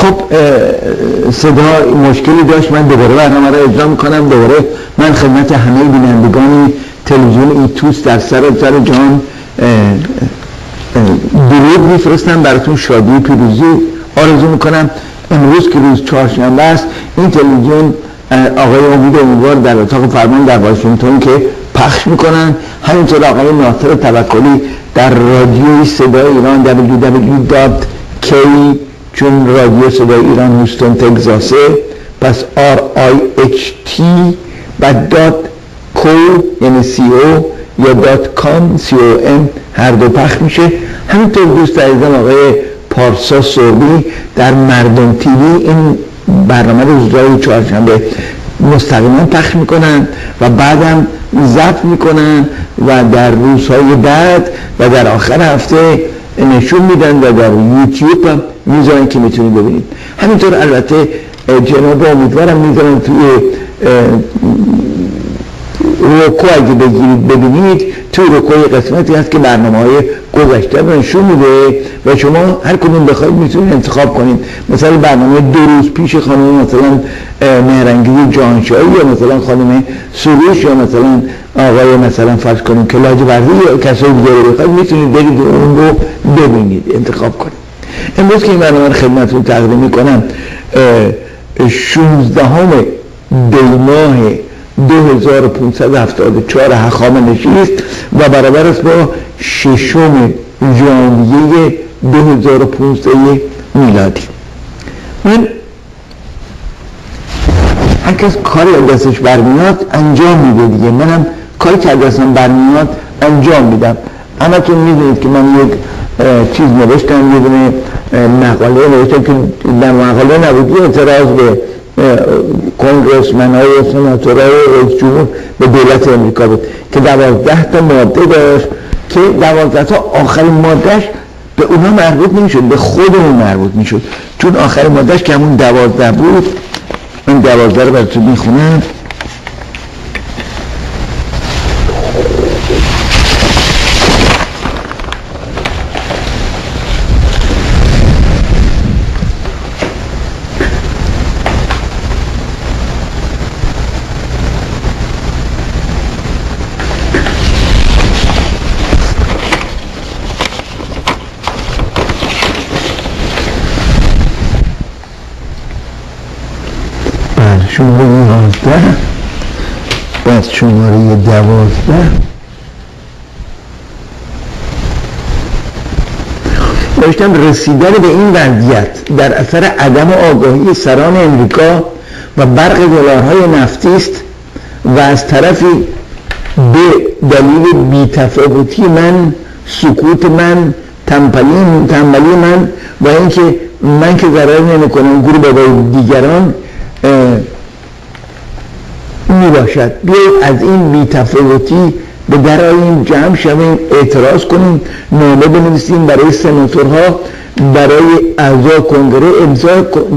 خب صدا مشکلی داشت. من دوباره برنامه رو اجرا می‌کنم. دوباره من خدمت همه بینندگان تلویزیون ایتوس در سر سر جان درود میفرستم. براتون شادی پیروزی آرزو می‌کنم. امروز که روز چهارشنبه است این تلویزیون آقای امید امیدوار در اتاق فرمان در واشنگتن که پخش می‌کنن. همینطور آقای ناصر توکلی در رادیوی صدای ایران www.k چون رادیو صدای ایران هوستون تگزاسه پس R I H T و dot co یعنی C O یا dot com C O M هر دو پخش میشه. همینطور دوست عزیزم آقای پارسا سربی در مردم تیوی این برنامه روزهای چهارشنبه مستقیما پخش می‌کنن و بعدم ضبط می‌کنن و در روزهای بعد و در آخر هفته نشون میدن و در یوتیوب هم می‌ذارن که می‌تونید ببینید. همینطور البته جناب امیدوارم می‌ذارن توی روکو اگه بگیرید ببینید توی روکوی قسمتی هست که برنامه های گذشته نشون میده و شما هر کدوم بخواید می‌تونید انتخاب کنید. مثلا برنامه دو روز پیش خانم مثلا مهرنگیز جانشایی یا مثلا خانم سروش یا مثلا آقای مثلا فرض کنیم که لاجوردی یا کسای دیگه بخواید می‌تونید برید اون رو ببینید انتخاب کنید. امروز که این برنامه خدمتتون تقدیم می‌کنم 16 همه دیماه 2574 هخام نشیست و برابر است با ششم ژانویه 2015 میلادی. من هر کس کاری دستش برمیاد انجام میده دیگه. منم کاری که دستم برمیاد انجام میدم. همتون می‌دونید که من یک چیز نوشتم یه دونه مقاله نوشتم که در مقاله نبودی اعتراض به کنگرسمن های سناتور های رئیس جمهور به دولت امریکا بود. که دوازده تا ماده داشت که دوازده تا آخرین مادهش به اونا مربوط نمی‌شد به خودمون مربوط می‌شد. چون آخرین مادهش که همون دوازده بود من دوازده رو براتون می‌خونم. شماره یازده بعد شماره دوازده. داشتم رسیدن به این وضعیت در اثر عدم آگاهی سران امریکا و برق دلارهای نفتی است و از طرفی به دلیل بیتفاوتی من سکوت من تنبلی تنبلی من و اینکه من که ضرر نمی‌کنم گروه بابای دیگران باشد. بیایید از این بیتفاوتی به درای این جمع شویم اعتراض کنیم نامه بنویسیم برای سناتورها برای اعضا کنگره امضا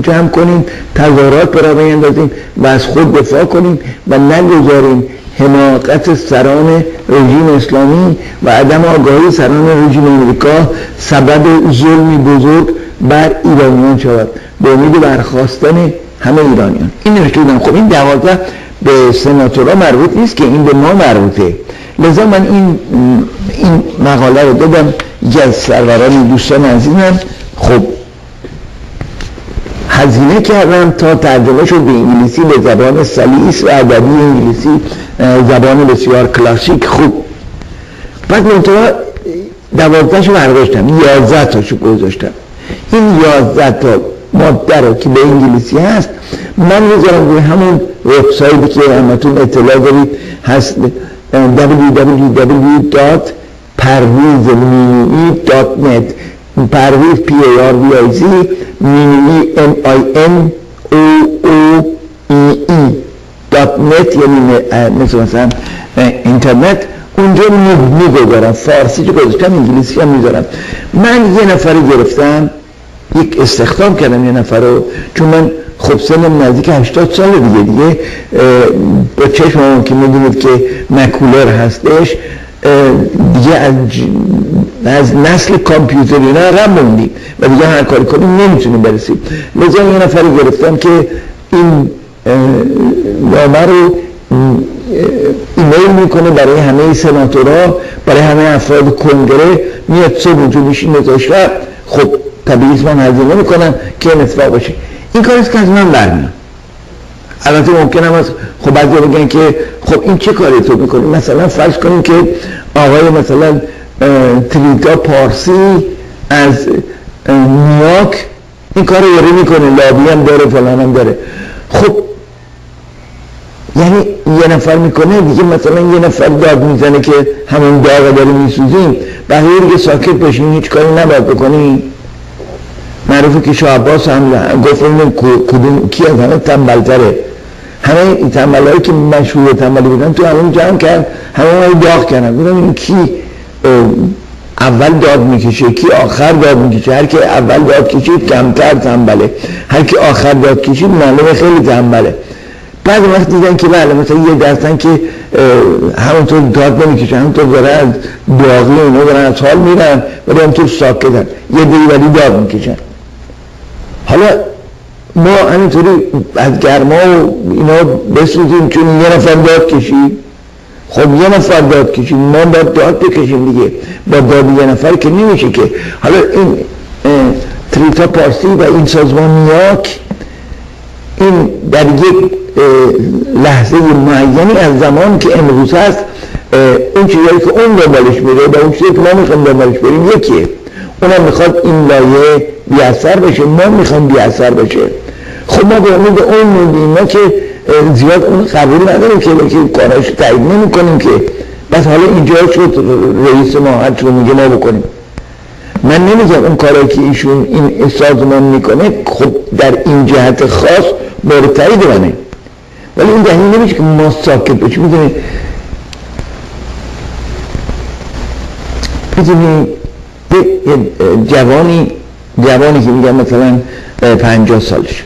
جمع کنیم تظاهرات برای بیندازیم و از خود دفاع کنیم و نگذاریم حماقت سران رژیم اسلامی و عدم آگاهی سران رژیم امریکا سبب ظلمی بزرگ بر ایرانیان شود. به امید برخواستن همه ایرانیان. این نوشته بودم. خب این دوازده به سناتورا مربوط نیست که این به ما مربوطه. لذا من این این مقاله رو دادم. یکی از سروران دوستان عزیزم. خب هزینه کردم تا ترجمه شد به انگلیسی به زبان سلیس و ادبی انگلیسی زبان بسیار کلاسیک. خوب بعد منطقه دوازدهش رو برداشتم یازده تاشو گذاشتم. این یازده تا ماده رو که به انگلیسی هست من می‌ذارم روی همون وبسایتی که همتون اطلاع دارید هست www.parvizminui.net پرویز P A R V I Z M I M او او ای ای دات نت یعنی مثل مثلا اینترنت. اونجا می‌گذارم. فارسی چه گذاشتم انگلیسی هم می‌ذارم. من یه نفر گرفتم یک استخدام کردم یه نفر رو چون من خب سنم نزدیک 80 سال دیگه دیگه با چشم که می‌دونید که مکولر هستش دیگه از, از نسل کامپیوتر اینا عقب موندیم و دیگه هر کاری کنیم نمی‌تونیم برسیم. لذا یه نفر گرفتم که این نامه رو ایمیل می‌کنه برای همه سناتورها برای همه افراد کنگره میاد صبح اونجا میشین خب طبیعیت من هزینه می‌کنم که این اتفاق باشه این کاریست که از من برمیاد. البته هم خب بعضی بگن که خب این چه کاری تو می‌کنی؟ مثلا فرض کنیم که آقای مثلا تریتا پارسی از نیاک این کار رو می‌کنه لابی هم داره فلان هم داره. خب یعنی یه نفر می‌کنه دیگه مثلا یه نفر داد می‌زنه که همون داغ داره میسوزیم. بقیه دیگه ساکت باشین هیچ کاری نباید بکنی. معروفه که شاه عباس هم گفت این کدوم کی از همه تنبلتره. همه این تنبل که مشهور تنبلی بودن تو همون جمع کرد همه اون داغ کردن. این کی اول داد می‌کشه کی آخر داد می‌کشه. هر که اول داد کشید کمتر تنبله. هر کی آخر داد کشید معلومه خیلی تنبله. بعد وقت دیدن که بله مثلا یه درستن که همونطور داد نمی‌کشه همونطور داره از داغی اینا دارن از حال میرن ولی همونطور ساکتن. یه دیگه ولی داد می‌کشن. حالا ما همینطوری از گرما و اینا بسوزیم چون یه نفر داد کشید. خب یه نفر داد کشید. ما باید داد بکشیم دیگه. با داد یه نفر که نمیشه که. حالا این تریتا پارسی و این سازمان نیاک این در یک لحظه معینی از زمان که امروز هست اون چیزایی که اون دنبالش میره و اون چیزی که ما می‌خوام دنبالش بریم یکیه. اونم می‌خواد این لایه بیاثر بشه ما می‌خوام بیاثر بشه. خب ما به امید اون موندیم ما که زیاد اون قبول نداریم که که کاراش تایید نمی کنیم که. بس حالا اینجا شد رئیس ما هر چون میگه ما بکنیم. من نمیگم اون کارایی که ایشون این سازمان می‌کنه خب در این جهت خاص مورد تایید منه ولی این دلیل نمیشه که ما ساکت باشیم. می‌دونی؟ می‌دونی؟ جوانی جوانی که میگم مثلا پنجاه سالش.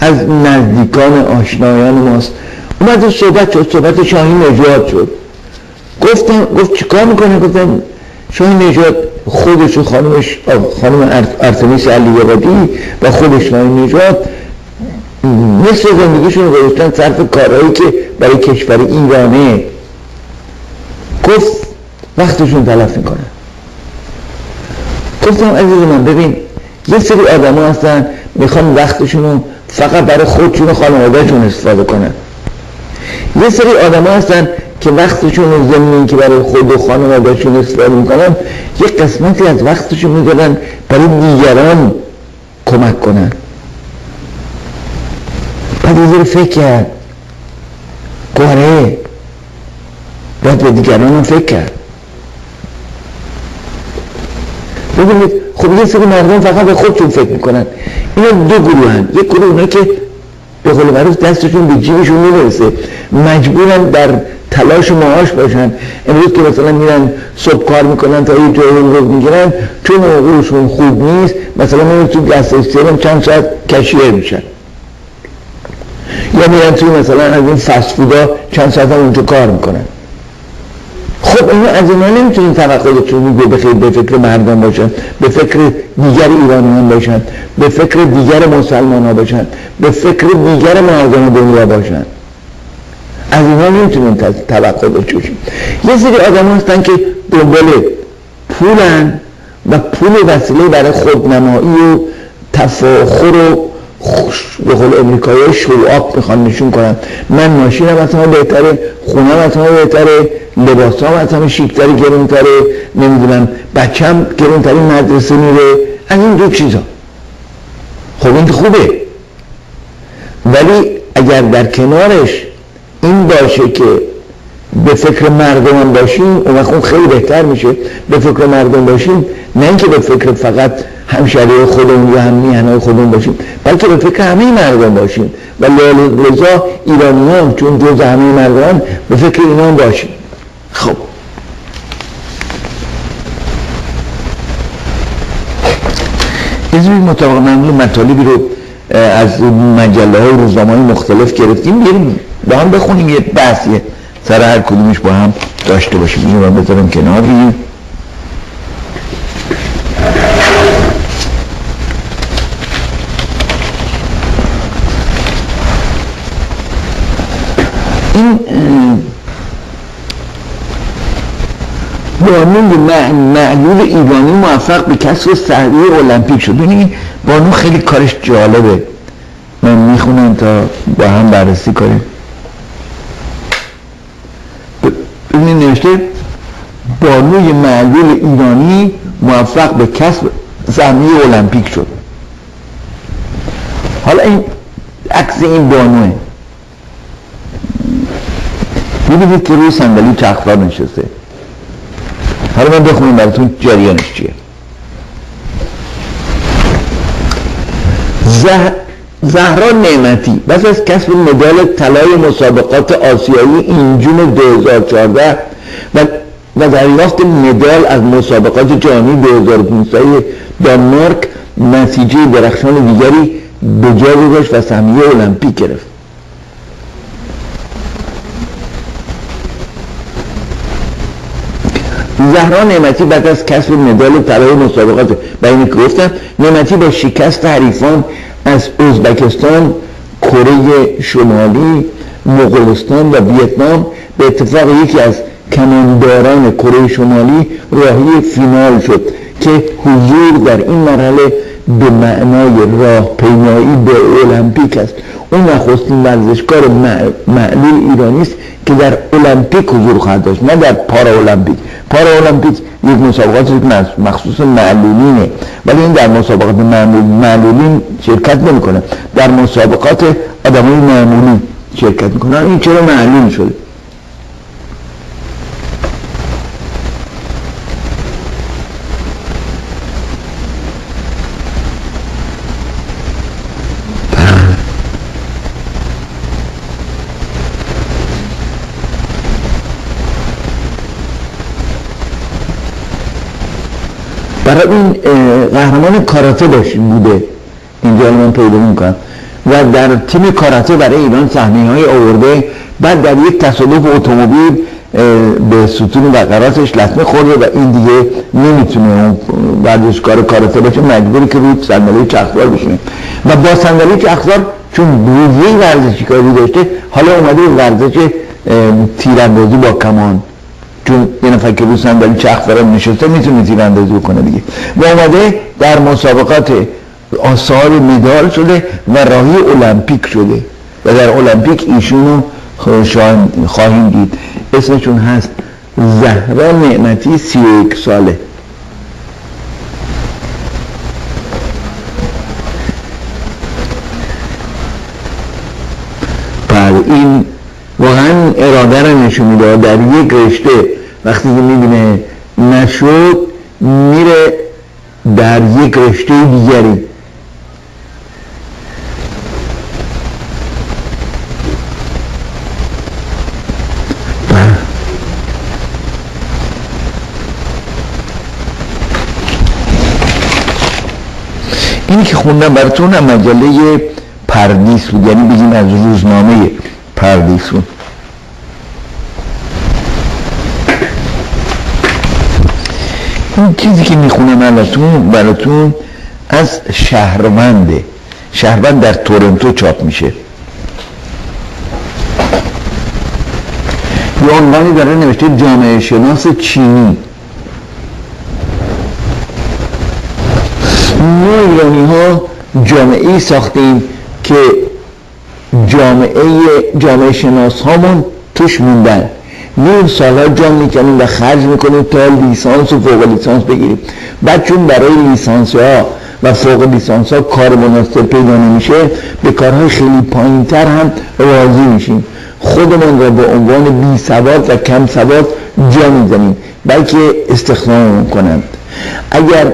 از نزدیکان آشنایان ماست. اومد صحبت شد صحبت شاهی نجات شد. گفتم گفت چیکار می‌کنه؟ گفتم شاهی نجات خودش و خانمش خانم ارتمیس علی و خودش شاهی نجات نصف زندگیشون گذاشتن صرف کارهایی که برای کشور ایرانه. گفت وقتشون تلف می‌کنن. گفتم عزیز من ببین یه سری آدم هستن می‌خوان وقتشون رو فقط برای خودشون و خانوادهشون استفاده کنن. یه سری آدم هستن که وقتشون رو زمین که برای خود و خانوادهشون استفاده می‌کنن یه قسمتی از وقتشون می‌دادن برای دیگران کمک کنن. بعد یه فکر کرد. گوهره. باید به دیگران فکر کرد. ببینید خب یه سری مردم فقط به خودشون فکر می‌کنن. اینا دو گروه هن یک گروه اونا که به قول معروف دستشون به جیبشون نمی‌رسه مجبورن در تلاش معاش باشن. امروز که مثلا میرن صبح کار می‌کنن تا یه جایی رو می‌گیرن چون حقوقشون خوب نیست مثلا میرن تو دست چند ساعت کشیر میشن. یا میرن توی مثلا از این فست فودا چند ساعت هم اونجا کار می‌کنن. خب اینو از اینا نمی‌تونین توقعتون رو به فکر مردم باشن به فکر دیگر ایرانیان باشن به فکر دیگر مسلمان ها باشن به فکر دیگر مردم دنیا باشن. از اینا نمی‌تونین توقع داشته یه سری آدم هستن که دنبال پولن و پول وسیله برای خودنمایی و تفاخر و به قول امریکایی شلعاق می‌خوان نشون کنن. من ماشینم از همه بهتره خونم از همه بهتره لباسام از همه شیکتری گرونتره نمی‌دونم بچم گرونتری مدرسه میره از این دو چیزا. خب این خوبه. ولی اگر در کنارش این باشه که به فکر مردم باشیم اون وقت خیلی بهتر میشه به فکر مردم باشیم نه اینکه به فکر فقط همشهری خودمون یا هم میهنهای خودمون باشیم بلکه به فکر همه مردم باشیم. و لذا ایرانیان چون جز همه مردم به فکر اینا باشیم. خب. از مطابق معمول مطالبی رو از مجله های روزنامه مختلف گرفتیم بریم با هم بخونیم یه بحث سر هر کدومش با هم داشته باشیم. اینو من بذارم کناری این بانو معلول ایرانی موفق به کسب صحنه المپیک شد. ببینید بانو خیلی کارش جالبه. من می‌خونم تا با هم بررسی کنیم. نوشته بانوی معلول ایرانی موفق به کسب صحنه المپیک شد. حالا این عکس این بانوه. می‌بینید که روی صندلی چخفار نشسته. حالا من بخونم براتون جریانش چیه. زهرا نعمتی. بس از کسب مدال طلای مسابقات آسیایی اینجون 2014 و و دریافت مدال از مسابقات جهانی 2015 دانمارک نتیجه درخشان دیگری به جا گذاشت و سهمیه المپیک گرفت. زهرا نعمتی بعد از کسب مدال طلای مسابقات اینی که گفتم نعمتی با شکست حریفان از ازبکستان کره شمالی مغولستان و ویتنام به اتفاق یکی از کمانداران کره شمالی راهی فینال شد که حضور در این مرحله به معنای راه پیمایی به المپیک است. اون نخستین ورزشکار معلول ایرانی است که در المپیک حضور خواهد داشت نه در پارا المپیک پارا المپیک یک مسابقات مخصوص معلولینه. ولی این در مسابقات معلولین شرکت نمی‌کنه. در مسابقات آدمای معمولی شرکت می‌کنه. این چرا معلول شده؟ برای این قهرمان کاراته بوده. اینجا من پیدا می‌کنم. و در تیم کاراته برای ایران صحنه های آورده بعد در یک تصادف اتومبیل به ستون بقراتش لطمه خورده و این دیگه نمی‌تونه ورزشکار کاراته باشه. مجبوری که روی صندلی چخزار بشینه. و با صندلی چخزار چون بوزی ورزشی کاری داشته حالا اومده ورزش تیراندازی با کمان. چون یه نفر که رو صندلی چرخ فرم نشسته می‌تونه تیراندازی بکنه دیگه. و اومده در مسابقات آثار مدال شده و راهی المپیک شده. و در المپیک ایشونو خواهیم دید. اسمشون هست زهرا نعمتی سی و یک ساله. بر این واقعا اراده رو نشون میده. در یک رشته وقتی که می‌بینه نشد میره در یک رشته دیگری. اینی که خوندم براتون مجله پردیس بود یعنی بگیم از روزنامه پردیسون این چیزی که می‌خونم براتون براتون از شهرونده شهروند در تورنتو چاپ میشه. یه عنوانی داره نوشته جامعه شناس چینی. ما ایرانی ها جامعه ای ساختیم که جامعه جامعه شناس هامون توش موندن. نیم سالها جان می‌کنیم و خرج می‌کنیم تا لیسانس و فوق لیسانس بگیریم. بعد چون برای لیسانس ها و فوق لیسانس ها کار مناسب پیدا نمیشه به کارهای خیلی پایین تر هم راضی میشیم. خودمون را به عنوان بی سواد و کم سواد جا می‌زنیم بلکه استخدام کنند. اگر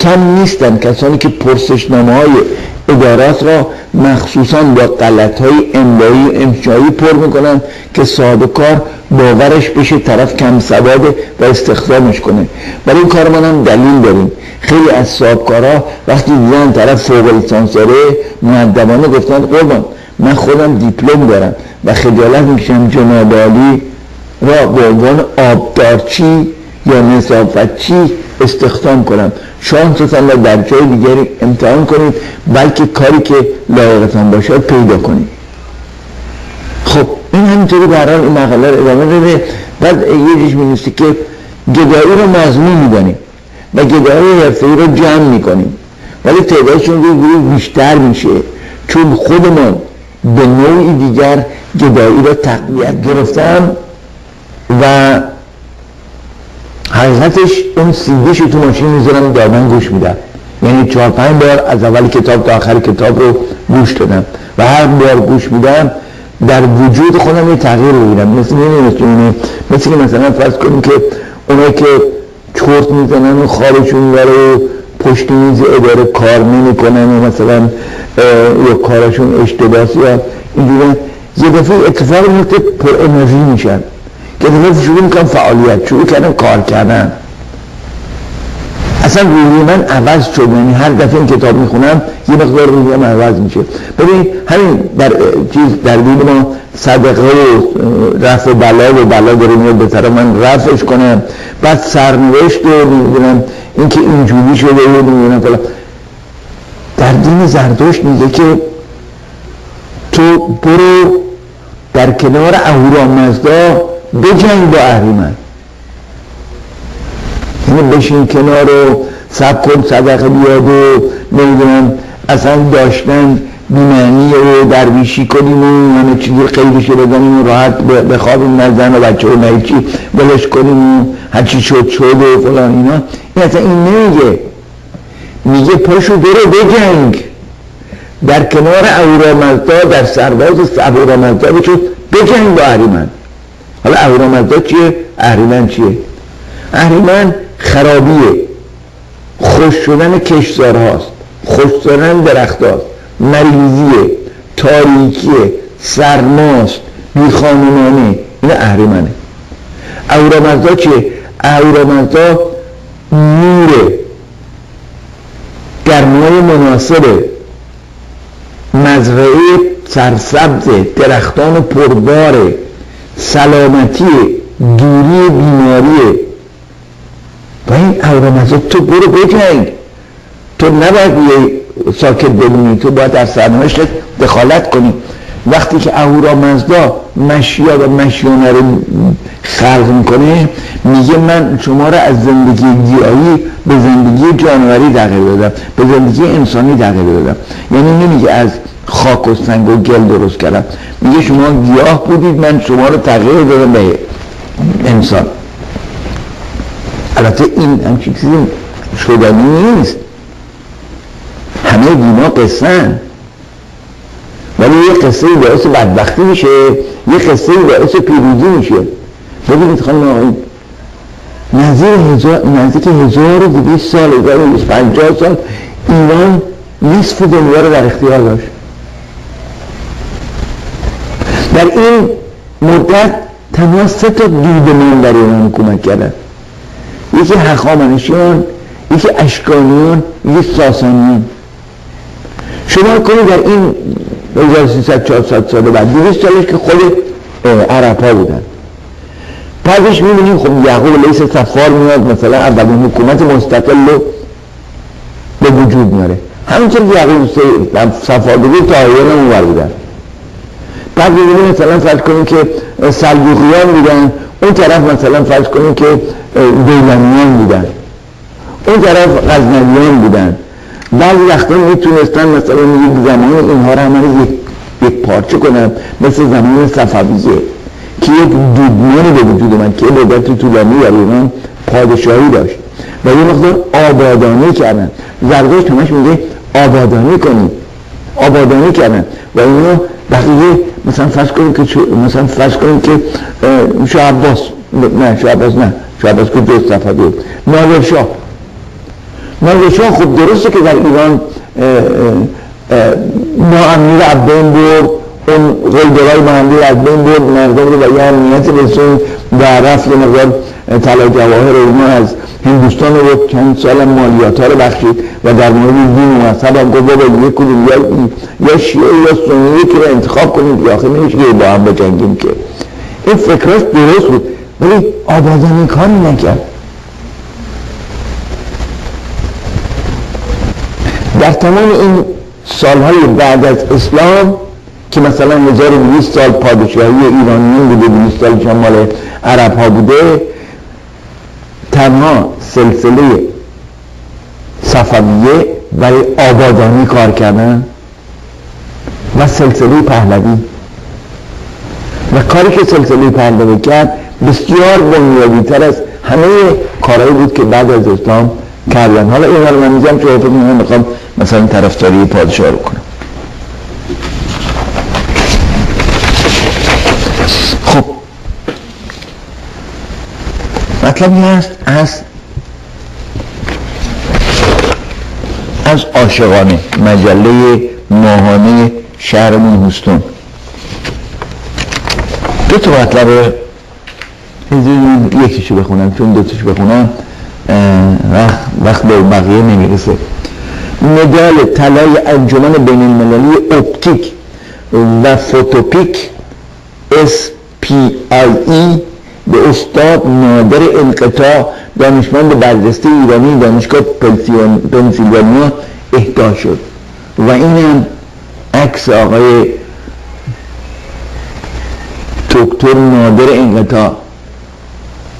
کم نیستن. کسانی که پرسشنامه های ادارات را مخصوصا با غلط های املایی و انشایی پر می‌کنن که صاحب کار باورش بشه طرف کم سواده و استخدامش کنه. برای این کار من هم دلیل داریم. خیلی از صاحب کارها وقتی دیدن طرف فوق لیسانس داره گفتن قربان من خودم دیپلم دارم و خجالت می‌کشم جناب عالی را به عنوان آبدارچی یا نظافتچی استخدام کنم. شانستان را در جای دیگری امتحان کنید بلکه کاری که لایقتان باشد پیدا کنید. خب این همینطوری برحال این مقاله رو ادامه داده بعد یه جیش می که گدایی رو مضمون می‌دانیم و گدایی حرفه‌ای رو جمع می‌کنیم ولی تعدادشون رو بیشتر میشه چون خودمان به نوعی دیگر گدایی رو تقویت گرفتم و حقیقتش اون سیدیش تو ماشین می‌ذارم دارم گوش میدم. یعنی چهار پنج بار از اول کتاب تا آخر کتاب رو گوش دادم و هر بار گوش میدم در وجود خودم یه تغییر ببینم مثل نمیدونستونه مثل که مثلا فرض کنیم که اونایی که چرت می‌زنن و خارشون می‌بره و پشت میز اداره کار نمی‌کنن و مثلا یا کارشون اشتباسی یا اینجوری یه دفعه اتفاق میفته پر انرژی میشن. که دفعه شروع می‌کنم فعالیت شروع کردم کار کردن. اصلا روی من عوض شد یعنی هر دفعه این کتاب می‌خونم یه مقدار روی من عوض میشه. ببین همین در چیز در دین ما صدقه و رفع بلا و بلا داره میاد به طرف. من رفعش کنم بعد سرنوشت رو می‌دونم اینکه اینجوری شده و می‌دونم فلا در دین زردوش میگه که تو برو در کنار اهورامزدا بجنگ با اهریمن. یعنی بشین کنار و سب کن صدقه بیاد و نمی‌دونم اصلا داشتن بیمعنی و درویشی کنیم و همه چیزی قیدش بزنیم و راحت بخوابیم نزن و بچه و نیچی بلش کنیم و هرچی شد شد و فلان اینا. این اصلا این نمیگه. میگه پاشو برو بجنگ. در کنار اهورامزدا در سرباز اهورامزدا بشو بجنگ با اهریمن. حالا اهورامزدا چیه؟ اهریمن چیه؟ اهریمن خرابیه. خوش شدن کشزار هاست خوش شدن درخت هاست مریضیه. تاریکیه. سرماست. بیخانمانه. این اهریمنه. اهورامزدا چیه؟ اهورامزدا نوره. گرمای مناسبه. مزرعه سرسبز درختان پرداره. سلامتی دوری بیماریه و این اهورامزدا تو برو بجنگ. تو نباید ساکت بمونی. تو باید در سرنوشت دخالت کنی. وقتی که اهورامزدا مشیا و مشیانه رو خلق می‌کنه میگه من شما را از زندگی گیاهی به زندگی جانوری تغییر دادم به زندگی انسانی تغییر دادم یعنی نمیگه از خاک و سنگ و گل درست کردم. میگه شما گیاه بودید من شما رو تغییر دادم به انسان. البته این همچین چیزی شدنی نیست. همه دینا قصن ولی یه قصه باعث بدبختی میشه یه قصه باعث پیروزی میشه. ببینید خانم آقایی نزدیک هزار نزدیک هزار و دویست سال هزار و پنجاه سال ایران نصف دنیا رو در اختیار داشت. در این مدت تنها سه تا دودمان در ایران حکومت کردن یکی هخامنشیان یکی اشکانیان یکی ساسانیان. شما کنید در این 1300 400 سال بعد 200 سالش که خود عرب ها بودن. بعدش می‌بینیم خب یعقوب لیس سفار میاد مثلا اولین حکومت مستقل رو به وجود میاره. همینطور یعقوب سفار بگیر تا آیان اونور بودن. بعد می‌بینیم مثلا فرض کنیم که سلجوقیان بودن اون طرف مثلا فرض کنیم که دیلمیان بودن. اون طرف غزنویان بودن. بعضی وقتا می‌تونستن مثلا یک زمان اینها رو همه یک پارچه کنن مثل زمان صفویه. که یک دودمانی به وجود من که مدت طولانی در ایران پادشاهی داشت. و یه مقدار آبادانی کردن. زرگاش تماش میگه آبادانی کنید آبادانی کردن. و اینو بقیه مثلا فرض کنیم که مثلا فرض کنیم که شاه عباس نه شاه عباس نه. شاه عباس که دوست صفوی نادر شاه. شاه خب درسته که در ایران ناامنی از بین برد. اون قلدرهای محلی از بین برد مردم رو به یه امنیت رسون و رفت مقدار طلا جواهر اونها از هندوستان رو چند سال مالیات ها رو بخشید و در مورد دین و مذهب هم گفت بابا یک کدوم یا یا شیعه یا سنی که رو انتخاب کنید یا آخه نمیشه که با هم بجنگیم که. این فکراش درست بود ولی آبادانی کاری نکرد. در تمام این سالهای بعد از اسلام که مثلا 1200 سال پادشاهی ایرانیان بوده 200 سال مال عرب ها بوده تنها سلسله صفویه برای آبادانی کار کردن و سلسله پهلوی. و کاری که سلسله پهلوی کرد بسیار بنیادی تر از همه کارهایی بود که بعد از اسلام کردن. حالا این رو من میگم که می‌خوام مثلا طرفداری پادشاه رو کنم. مطلبی هست از از عاشقانه مجله ماهانه شهرمون هستون دو تا مطلب یکیشو بخونم چون دو تاشو بخونم وقت به بقیه نمی‌رسه. مدال طلای انجمن بین المللی اپتیک و فوتوپیک SPIE به استاد نادر انقطاع دانشمند برجسته ایرانی دانشگاه پنسیلوانیا اهدا شد. و این عکس آقای دکتر نادر انقطاع.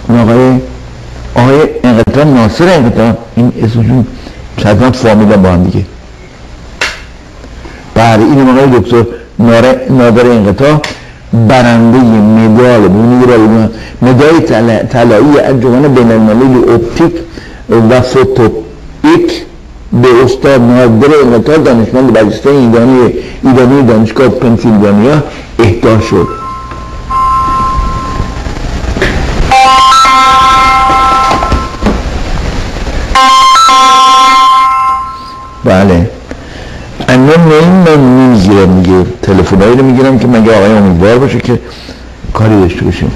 آقای آقای انقطاع ناصر انقطاع. این اسمشون چند فامیل با هم دیگه. بله این آقای دکتر نادر انقطاع. برنده مدال مدال طلایی انجمن بین المللی اپتیک و فوتوپیک به استاد نادر انقطاع دانشمند برجسته ایرانی ایرانی دانشگاه پنسیلوانیا اهدا شد. بله. انا من می‌گیرم میگه تلفنایی رو می‌گیرم که مگه آقای امیدوار باشه که کاری داشته باشیم.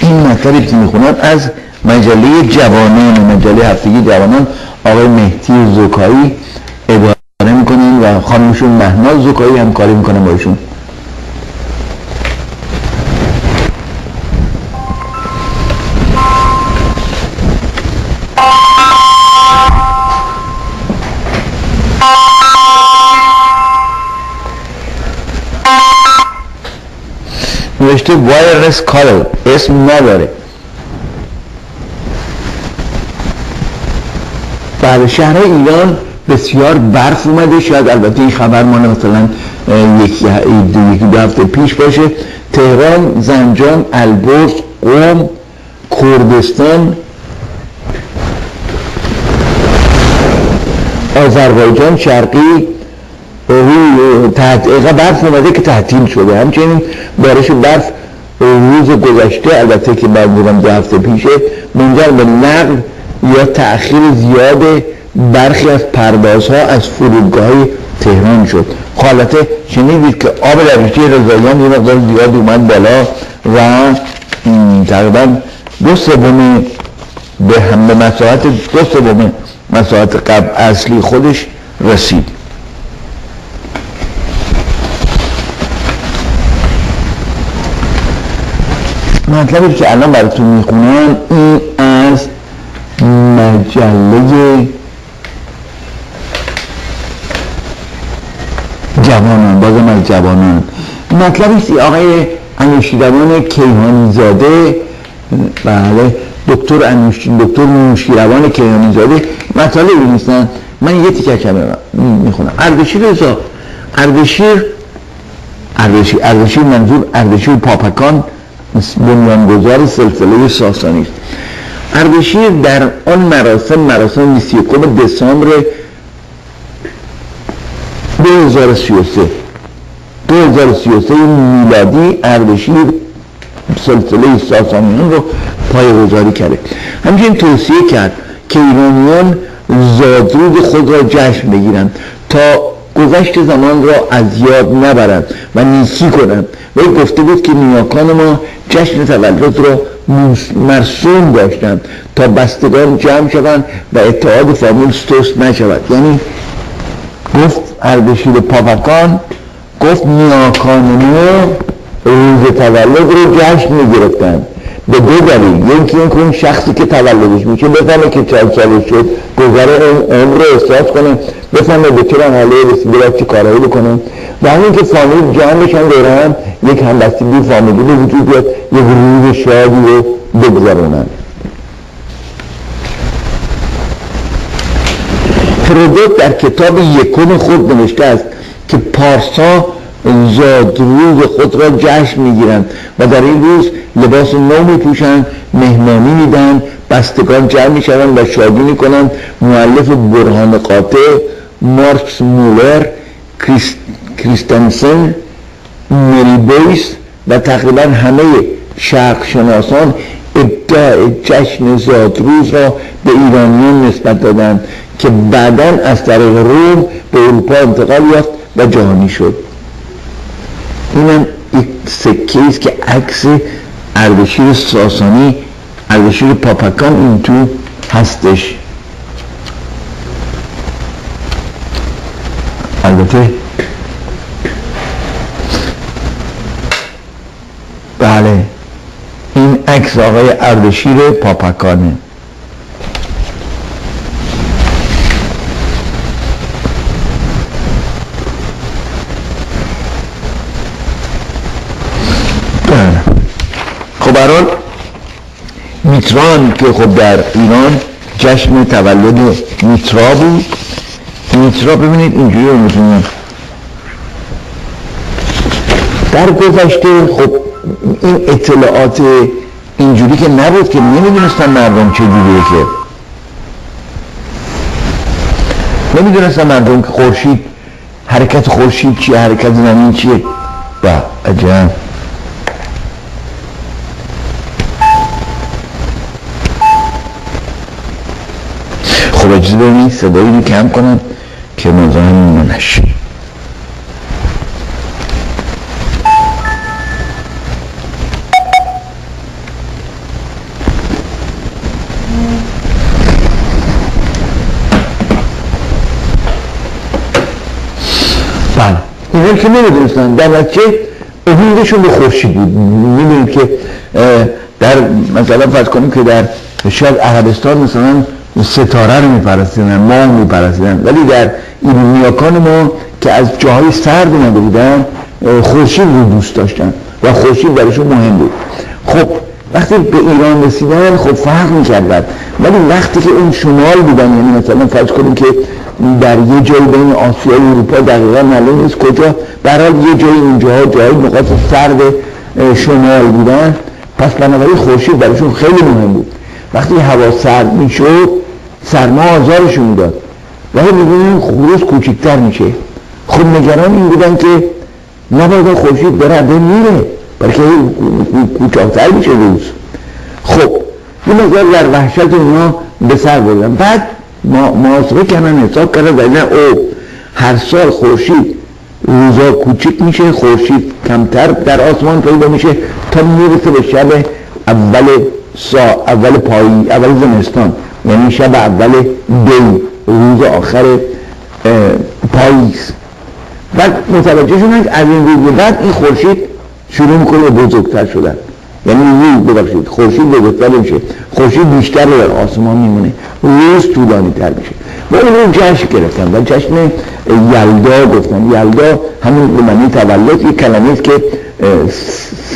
این مطلبی که می‌خونم از مجله جوانان مجله هفتگی جوانان آقای مهدی زکایی اداره می‌کنن و خانمشون مهناز زکایی هم کاری می‌کنن با نوشته وایرلس کارل اسم نداره. بله شهر ایران بسیار برف اومده. شاید البته این خبر مال مثلا یکی دو هفته پیش باشه. تهران زنجان البرز قوم کردستان آذربایجان شرقی روی برف اومده که تعطیل شده. همچنین بارش برف روز گذشته البته که بودم دو هفته پیشه منجر به نقل یا تأخیر زیاد برخی از پروازها از فرودگاه تهران شد. خالته شنیدید که آب دریچه رضاییان یه مقدار زیاد اومد بالا و تقریبا دو سوم به هم به مساحت دو سوم مساحت قبل اصلی خودش رسید. مطلبی که الان براتون می‌خونم این از مجله جوانان بازم از جوانان. مطلبی آقای انوشیروان کیهانی زاده بله دکتر انوشی دکتر نوشیروان کیهانی زاده مطالبی نیستن من یه تیکه کمه می‌خونم. اردشیر رضا. اردشیر اردشیر اردشیر منظور اردشیر پاپکان. بنیانگذار سلسله ساسانی. است اردشیر در آن مراسم مراسم 21 دسامبر 2033 2033 میلادی اردشیر سلسله ساسانیان رو پای گذاری کرده. همچنین توصیه کرد که ایرانیان زادرود خود را جشن بگیرند تا گذشت زمان را از یاد نبرند و نیکی کنند. وی گفته بود که نیاکان ما جشن تولد را مرسوم داشتند تا بستگان جمع شوند و اتحاد فامیل سست نشود. یعنی گفت اردشیر پاپکان گفت نیاکان ما روز تولد رو جشن می‌گرفتن به دو دلیل. یکی اینکه اون شخصی که تولدش میشه بفهمه که چند سالش شد. گذر عمر رو احساس کنه. بفهمه به چه مرحله رسیده و چه کارهایی بکنه. و همین که فامیل جمع بشن دوره هم یک همبستگی فامیلی به وجود بیاد یک روز شادی رو بگذرونن. هرودوت در کتاب یکم خود نوشته است که پارسا زادروز خود را جشن می‌گیرند و در این روز لباس نو میپوشند مهمانی میدن بستگان جمع می‌شوند و شادی می‌کنند. معلف برهان قاطع مارکس مولر کریست، کریستنسن مری بیس و تقریبا همه شرق شناسان ابداع جشن زادروز را به ایرانیان نسبت دادند که بعدا از طریق روم به اروپا انتقال یافت و جهانی شد. اینم یک سکه است که عکس اردشیر ساسانی اردشیر پاپکان این تو هستش. البته بله این عکس آقای اردشیر پاپکانه. برحال میتران که خب در ایران جشن تولد میترا بود. میترا ببینید اینجوری رو می‌تونیم در گذشته خب این اطلاعات اینجوری که نبود که نمی‌دونستن مردم چجوریه که نمی‌دونستن مردم که خورشید حرکت خورشید چیه حرکت زمین چیه. و عجب. اجازه ببینید صدایی رو کم کنم که مزاحم نشه بله. اینا که نمی‌دونستن. در نتیجه امیدشون به خورشید بود. می‌دونید که در مثلا فرض کنیم که در شاید عربستان مثلا ستاره رو میپرستیدن ماه میپرستیدن. ولی در ایرونیاکان ما که از جاهای سرد اومده بودن خورشید رو دوست داشتن و خورشید برایشون مهم بود. خب وقتی به ایران رسیدن خب فرق می‌کردن ولی وقتی که اون شمال بودن یعنی مثلا فرض کنیم که در یه جای بین آسیا و اروپا دقیقا معلوم نیست کجا برحال یه جای اونجاها جای نقاط سرد شمال بودن. پس بنابراین خورشید برایشون خیلی مهم بود. وقتی هوا سرد می‌شد سرما آزارشون داد ولی می‌بینیم روز کوچکتر میشه. خب نگران این بودن که نباید خورشید بره میره. بلکه کوچکتر میشه روز. خب این مقدار در وحشت اونا به سر بردن. بعد ما محاسبه کردن حساب کردن و او هر سال خورشید روزا کوچک میشه خورشید کمتر در آسمان پیدا میشه تا می‌رسه به شب اول سا اول پایی اول زمستان. یعنی شب اول دی روز آخر پاییز. بعد متوجه شدن از این روز بعد این خورشید شروع می‌کنه بزرگتر شدن. یعنی روز ببخشید خورشید بزرگتر میشه. خورشید بیشتر در آسمان میمونه. روز طولانی تر میشه. و این رو جشن گرفتن و جشن یلدا گفتن. یلدا همین به معنی تولد یک کلمه است که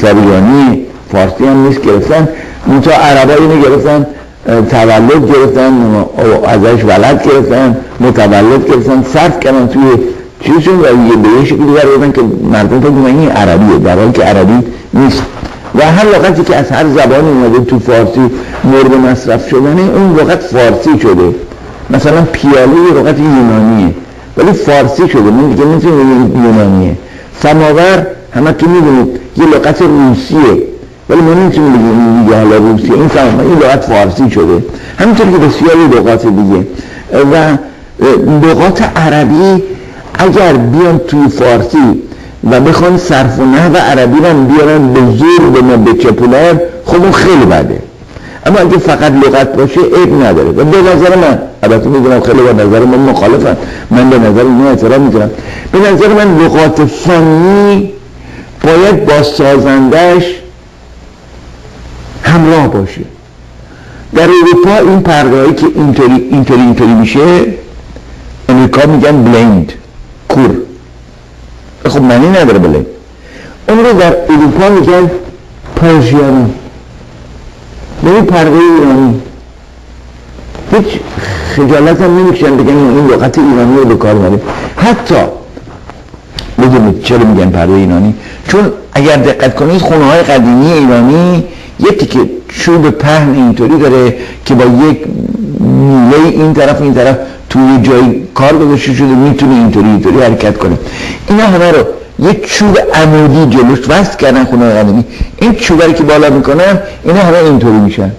سریانی فارسی هم نیست گرفتن. منتها عربا اینو گرفتن. تولد گرفتن ازش ولد گرفتن متولد گرفتن صرف کردن توی چیزشون و یه به یه شکلی در که مردم فکر این عربیه در حالی که عربی نیست. و هر لغتی که از هر زبانی اومده تو فارسی مورد مصرف شدنه اون لغت فارسی شده. مثلا پیاله یه لغت یونانیه ولی فارسی شده من دیگه نمی‌تونم یونانیه. سماور همه که می‌دونید یه لغت روسیه. ولی ما نمی‌تونیم بگیم این دیگه حالا روسیه این فهم این لغت فارسی شده. همینطور که بسیاری لغات دیگه. و لغات عربی اگر بیان توی فارسی و بخوان صرف و نحو عربی رو بیارن به زور به ما خب اون خیلی بده. اما اگه فقط لغت باشه عیب نداره. و به نظر من البته می‌دونم خیلی با نظر من مخالفم من به نظر این احترام می‌کنم. به نظر من لغات فنی باید با سازندش باشه. در اروپا این پرگاهی که اینطوری اینطوری اینطوری میشه امریکا میگن بلند کور. خب معنی نداره بلند اون رو در اروپا میگن پرژیانو یعنی پرده ایرانی. هیچ خجالت هم نمی‌کشن بگن این لغت ایرانی رو به کار حتی بدونید چرا میگن پرده ایرانی؟ چون اگر دقت کنید خونه های قدیمی ایرانی یکی که چوب پهن اینطوری داره که با یک میله این طرف این طرف توی جای کار گذاشته شده می‌تونه اینطوری اینطوری حرکت کنه. اینا همه رو یه چوب عمودی جلوش وصل کردن خونه قدیمی این چوبری که بالا می‌کنن اینا همه اینطوری میشن.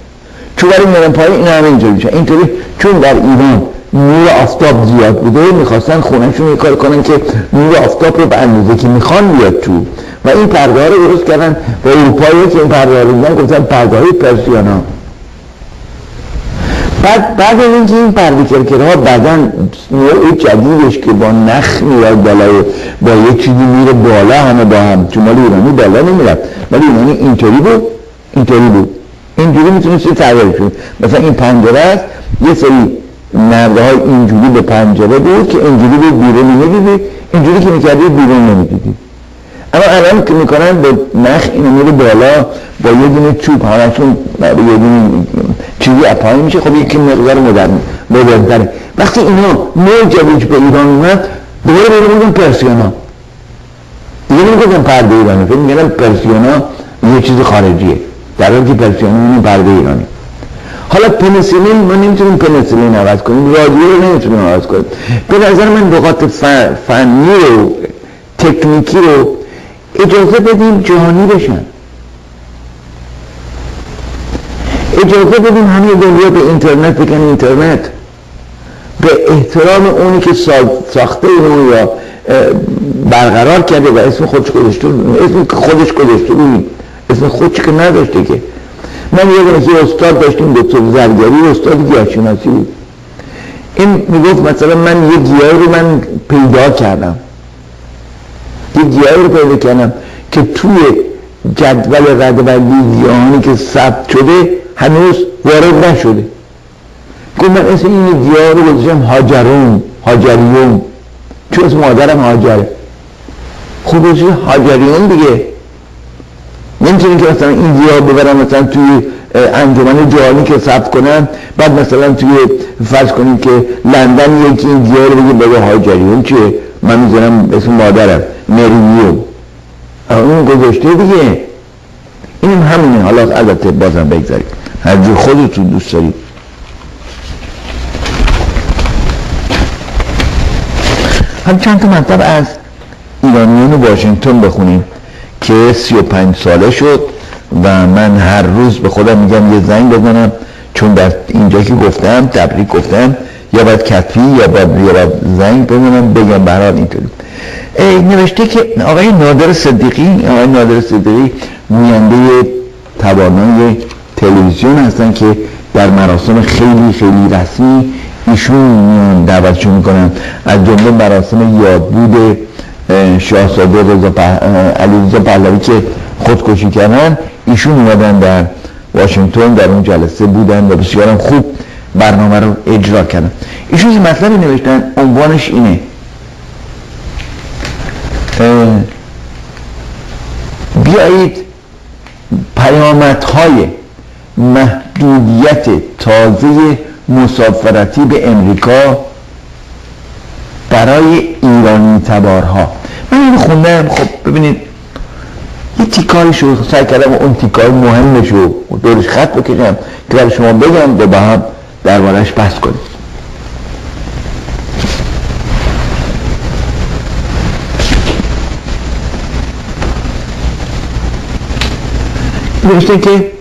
چوبری میارن پایین اینا همه اینطوری میشن. اینطوری چون در ایران نور آفتاب زیاد بوده می‌خواستن خونهشون یه کار کنن که نور آفتاب رو به اندازه که می‌خوان بیاد تو و این پرده رو درست کردن با اروپایی که این پرده رو دیدن گفتن های پرسیانا. بعد بعد از اینکه این پرده ها بعدا نوع جدیدش که با نخ میاد بالا و با یه چیزی میره بالا همه با هم. چون مال ایرانی بالا نمیرد ولی ایرانی اینطوری بود. اینطوری بود. اینجوری می‌تونست تغییر شد مثلا این پنجره است. یه سری نرده های اینجوری به پنجره بود که اینجوری به بیرون نمی‌دیدی. اینجوری که می‌کردی بیرون نمی‌دیدی. اما الان که می‌کنن به نخ اینو میره بالا با یه دونه چوب همشون یه دونه چیزی اپایی میشه خب یکی مقدار مدرن مدرن. وقتی اینا نوع جدید به ایران اومد دوباره بیرون میگن پرسیانا دیگه نمیگن پرده ایرانی فکر میگن پرسیانا یه چیز خارجیه. در حالی که پرسیانا این پرده ایرانی حالا پنسیلین ما نمی‌تونیم پنسیلین عوض کنیم رادیو رو نمی‌تونیم عوض کنیم. به نظر من لغات فنی رو تکنیکی رو اجازه بدیم جهانی بشن. اجازه بدیم همه دنیا به اینترنت بگن اینترنت. به احترام اونی که ساخته اون یا برقرار کرده و اسم خودش گذاشته اسم خودش گذاشته اسم خودش که نداشته که. من یه دونه استاد داشتیم دکتر زرگری استاد گیاهشناسی بود. این می‌گفت مثلا من یه گیاه رو من پیدا کردم. گیاه رو پیدا کردم که توی جدول ردبندی گیاهانی که ثبت شده هنوز وارد نشده. گفت من اسم این گیاه رو گذاشتم هاجرون هاجریون. چون اسم مادرم هاجره. خب هاجریون دیگه. نمی‌تونین که مثلا این گیاه ببرم مثلا توی انجمن جهانی که ثبت کنن بعد مثلا توی فرض کنید که لندن یکی این گیاه رو بگه بگه هاجریون چیه؟ من می‌زنم اسم مادرم. مریو اون گذاشته دیگه. این همینه. حالا البته بازم بگذارید هر جو خودتون دوست دارید. هم چند تا مطلب از ایرانیان واشنگتن بخونیم که سی و پنج ساله شد و من هر روز به خودم میگم یه زنگ بزنم چون در اینجا که گفتم تبریک گفتم یا باید کتفی یا باید, یا زنگ بزنم بگم برحال اینطوری. نوشته که آقای نادر صدیقی آقای نادر صدیقی میانده توانای تلویزیون هستن که در مراسم خیلی خیلی رسمی ایشون دعوتشون می‌کنن. از جمله مراسم یادبود شاهزاده رضا علی رضا پهلوی که خودکشی کردن ایشون اومدن در واشنگتن در اون جلسه بودن و بسیارم خوب برنامه رو اجرا کردن. ایشون این مطلبی نوشتن عنوانش اینه. بیایید پیامدهای محدودیت تازه مسافرتی به امریکا برای ایرانی تبارها. من این خوندم خب ببینید یه تیکاری شو سعی کردم اون تیکار مهمش رو دورش خط بکشم که برای شما بگم و با هم دربارش بحث کنیم. نوشته که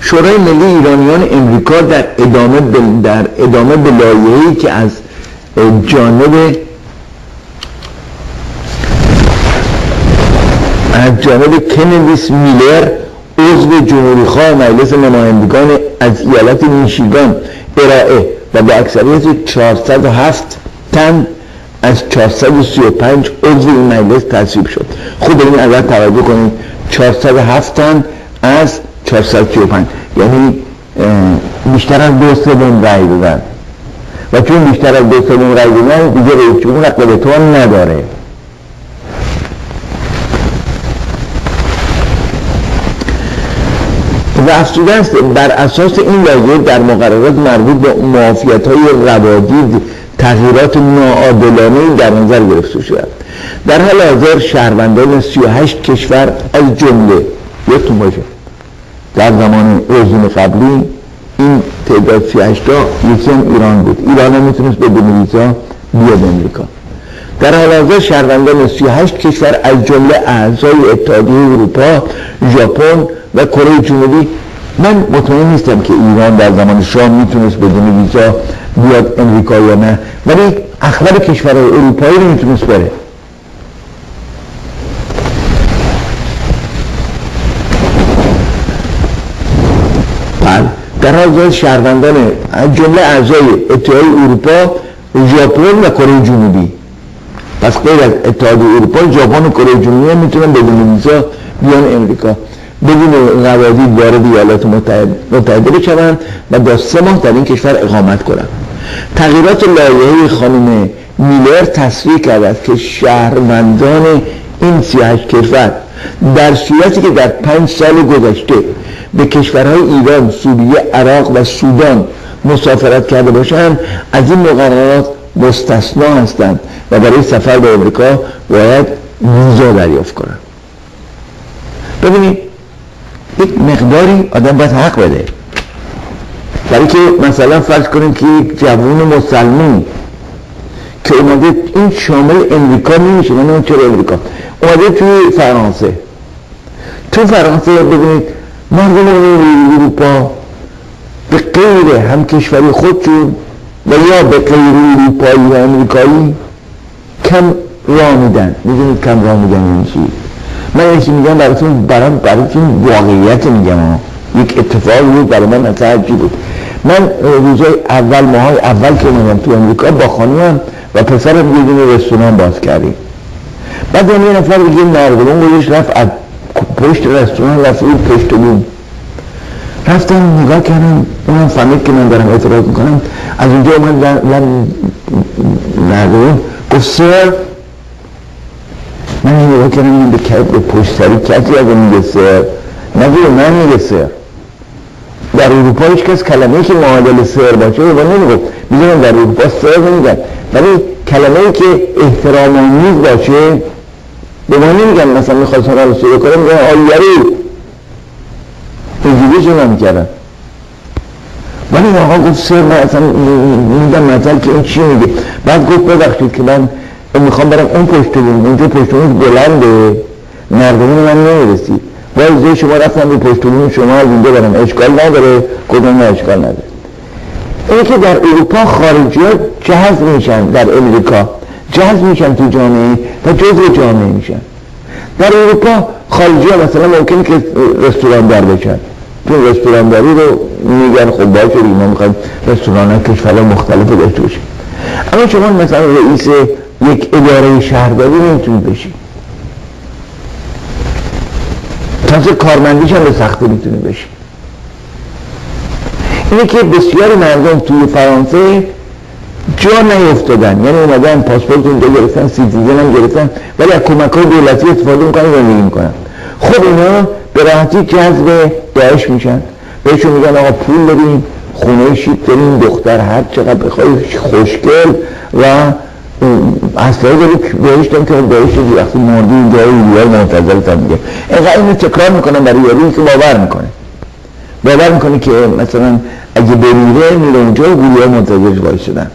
شورای ملی ایرانیان امریکا در ادامه در ادامه به که از جانب از جانب کندیس میلر عضو جمهوری خواه مجلس نمایندگان از ایالت میشیگان ارائه و با اکثریت 407 تن از 435 عضو این مجلس تصویب شد. خود این اول توجه کنید 407 تن از 435 یعنی بیشتر از دو سوم رأی دادن. و چون بیشتر از دو سوم رأی دادن دیگه رئیس جمهور حق نداره. و افزوده است بر اساس این لایحه در مقررات مربوط به معافیت های روادید تغییرات ناعادلانه در نظر گرفته شده در حال حاضر شهروندان 38 کشور از جمله یکتون باشه. در زمان رژیم قبلی این تعداد 38 تا یکی هم ایران بود. ایران هم می‌تونست به ویزا بیاد امریکا در حال حاضر شهروندان 38 کشور از جمله اعضای اتحادیه اروپا ژاپن و کره جنوبی من مطمئن نیستم که ایران در زمان شام می‌تونست بدون ویزا بیاد امریکا یا نه. ولی اغلب کشورهای اروپایی رو می‌تونست بره. بله. در حال شهروندان جمله اعضای اتحادیه اروپا ژاپن و کره جنوبی. پس غیر از اتحادیه اروپا ژاپن و کره جنوبی می‌تونن بدون ویزا بیان امریکا. بدون قواعد وارد ایالات متحده بشوند و با سه ماه در این کشور اقامت کنند. تغییرات لایحه خانم میلر تصریح کرد که شهروندان این سیاه کشور در صورتی که در پنج سال گذشته به کشورهای ایران، سوریه، عراق و سودان مسافرت کرده باشند از این مقررات مستثنا هستند و برای سفر به امریکا باید ویزا دریافت کنند. ببینید یک مقداری آدم باید حق بده. برای که مثلا فرض کنیم که یک جوون مسلمون که اومده این شامل امریکا نمیشه من چرا امریکا. اومده توی فرانسه. تو فرانسه ببینید مردم اروپا. به غیر هم کشوری خودشون و یا به غیر اروپایی و امریکایی کم راه میدن. می‌دونید کم راه میدن این چی؟ من یکی میگم براتون برام براتون واقعیت میگم. یک اتفاق بود برای من اصلا بود؟ من روزای اول ماهای اول که اومدم تو امریکا با خانومم و پسرم یه دونه رستوران باز کردیم. بعد یه نفر دیگه نردبون گذاشت رفت از پشت رستوران رفت بود پشت بوم. رفتم نگاه کردم اونم فهمید که من دارم اعتراض می‌کنم. از اونجا اومد نردبون گفت سر من نگاه کردم من به پشت سری کسی از میگه سر نگه من میگه سر در اروپا هیچ کس کلمه که معادل سر باشه رو نمی‌گفت. می‌دونم در اروپا سر نمیگن. ولی کلمه که احترام آمیز باشه به ما نمیگن مثلا می‌خواستم رو سر کنم میگن آلیاری اینجوری شما می‌کردن ولی آقا گفت سر من اصلا میدم مثل که این چی میگه؟ بعد گفت ببخشید که من می‌خوام برم اون پشت بوم. اونجا پشت بوم بلنده. مردمی من نمی‌رسید ولی شما رفتم به پشت شما از اینجا برم. اشکال نداره. کدوم نه اشکال نداره. اینه که در اروپا خارجی ها جهاز میشن در امریکا. جهاز میشن تو جامعه و جزء جامعه میشن. در اروپا خارجی ها مثلا ممکنه که رستوران‌دار بشن. چون رستوران داری رو میگن خب باشه ما می‌خوایم رستوران ها کشورها مختلف داشته باشیم اما شما مثلا رئیس یک اداره شهرداری نمی‌تونید بشید تازه کارمندیش هم به سختی می‌تونه بشه اینه که بسیار مردم توی فرانسه جا نیفتادن یعنی اومدن پاسپورت اونجا گرفتن citizen هم گرفتن ولی از کمک های دولتی استفاده می‌کنن زندگی می‌کنن. خب اینا به راحتی جذب داعش میشن. بهشون میگن آقا پول داریم خونه شیک داریم دختر هر چقدر بخوای خوشگل و اصلا داری بهشتم که بهشت وقتی مردی اینجا ایلیال منتظر هم میگه. اینقدر اینو تکرار می‌کنم برای یاری که باور می‌کنه. باور می‌کنه که مثلا اگه بمیره میره اونجا و گولیه منتظرش باید شدن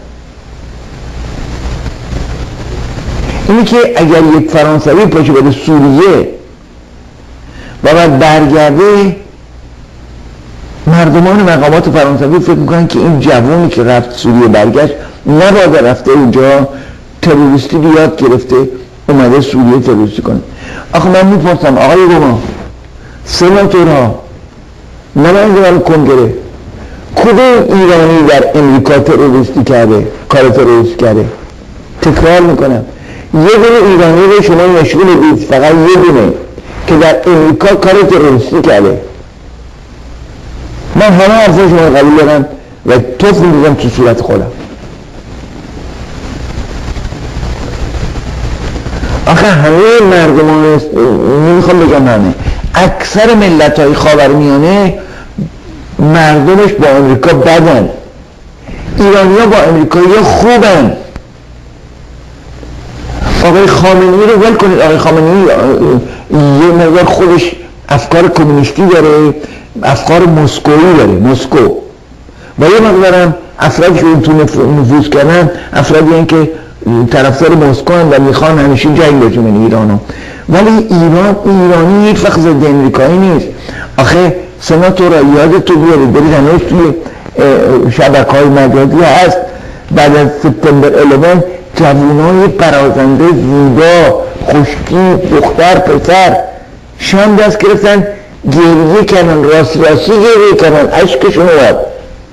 اینی که اگر یک فرانسوی پاشه بره سوریه و بعد برگرده مردمان مقامات فرانسوی فکر می‌کنن که این جوانی که رفت سوریه برگشت نباید رفته اونجا تروریستی بیاد گرفته اومده سوریه تروریستی کنه. آخه من می‌پرسم آقای روما سناتورها نماینده کنگره کدوم ایرانی در امریکا تروریستی کرده کار تروریستی کرده؟ تکرار می‌کنم. یه دونه ایرانی رو شما نشون بدید فقط یه دونه که در امریکا کار تروریستی کرده. من همه حرفای شما قبول دارم و توف می‌دیدم تو صورت خودم. آخه همه مردمان نمی‌خوام بگم همه. اکثر ملت های خاور میانه مردمش با امریکا بدن. ایرانیا با امریکایی خوبن. آقای خامنه‌ای رو ول کنید. آقای خامنه‌ای یه مقدار خودش افکار کمونیستی داره افکار مسکویی داره مسکو. و یه مقدارم افرادی که اون تو نفوذ کردن افرادی که طرفدار مسکو و می‌خوان همیشه جنگ باشه من ایرانو ولی ایران ایرانی یک وقت ضد امریکایی نیست. آخه سناتورا یاد تو بیارید برید هنوز توی شبکه های مجازی هست. بعد از سپتامبر 11 جوانای برازنده زیبا خشکی دختر پسر شام دست گرفتن گریه کردن راست راستی گریه کردن عشقشون اومد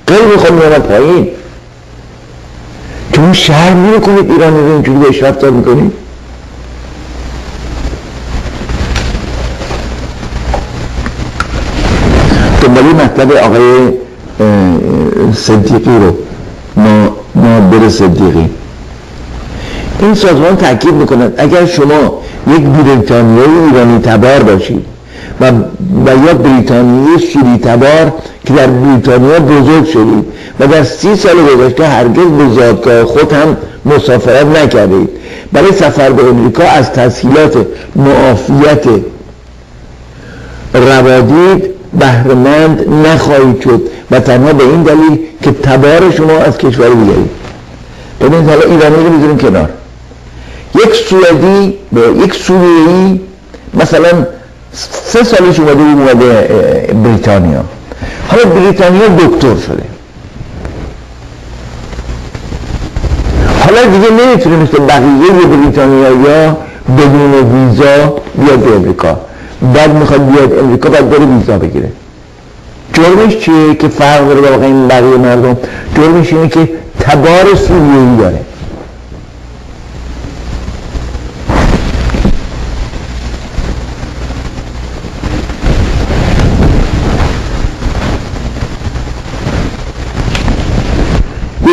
قلب خود میامد پایین. شهر میره کنید ایرانی رو اینجوری بهش رفتار می‌کنید دنبالی مطلب آقای صدیقی رو. نابر صدیقی. این سازمان تاکید می‌کند اگر شما یک بریتانیایی ایرانی تبار باشید و, و یا سوری تبار که در بریتانیا بزرگ شدید و در سی سال گذشته هرگز به زادگاه خود هم مسافرت نکردید برای سفر به امریکا از تسهیلات معافیت روادید بهرمند نخواهید شد و تنها به این دلیل که تبار شما از کشور دیگری ببینید حالا ایرانی رو می‌ذاریم کنار. یک سوئدی به یک سوریهی مثلا سه سالش اومده اومده بریتانیا. حالا بریتانیا دکتر شده. حالا دیگه نمی‌تونه مثل بقیه بریتانیا یا بدون ویزا بیاد به امریکا. بعد می‌خواد بیاد امریکا بعد بره ویزا بگیره. جرمش چیه که فرق داره با این بقیه مردم؟ جرمش اینه که تبار سوریهی داره.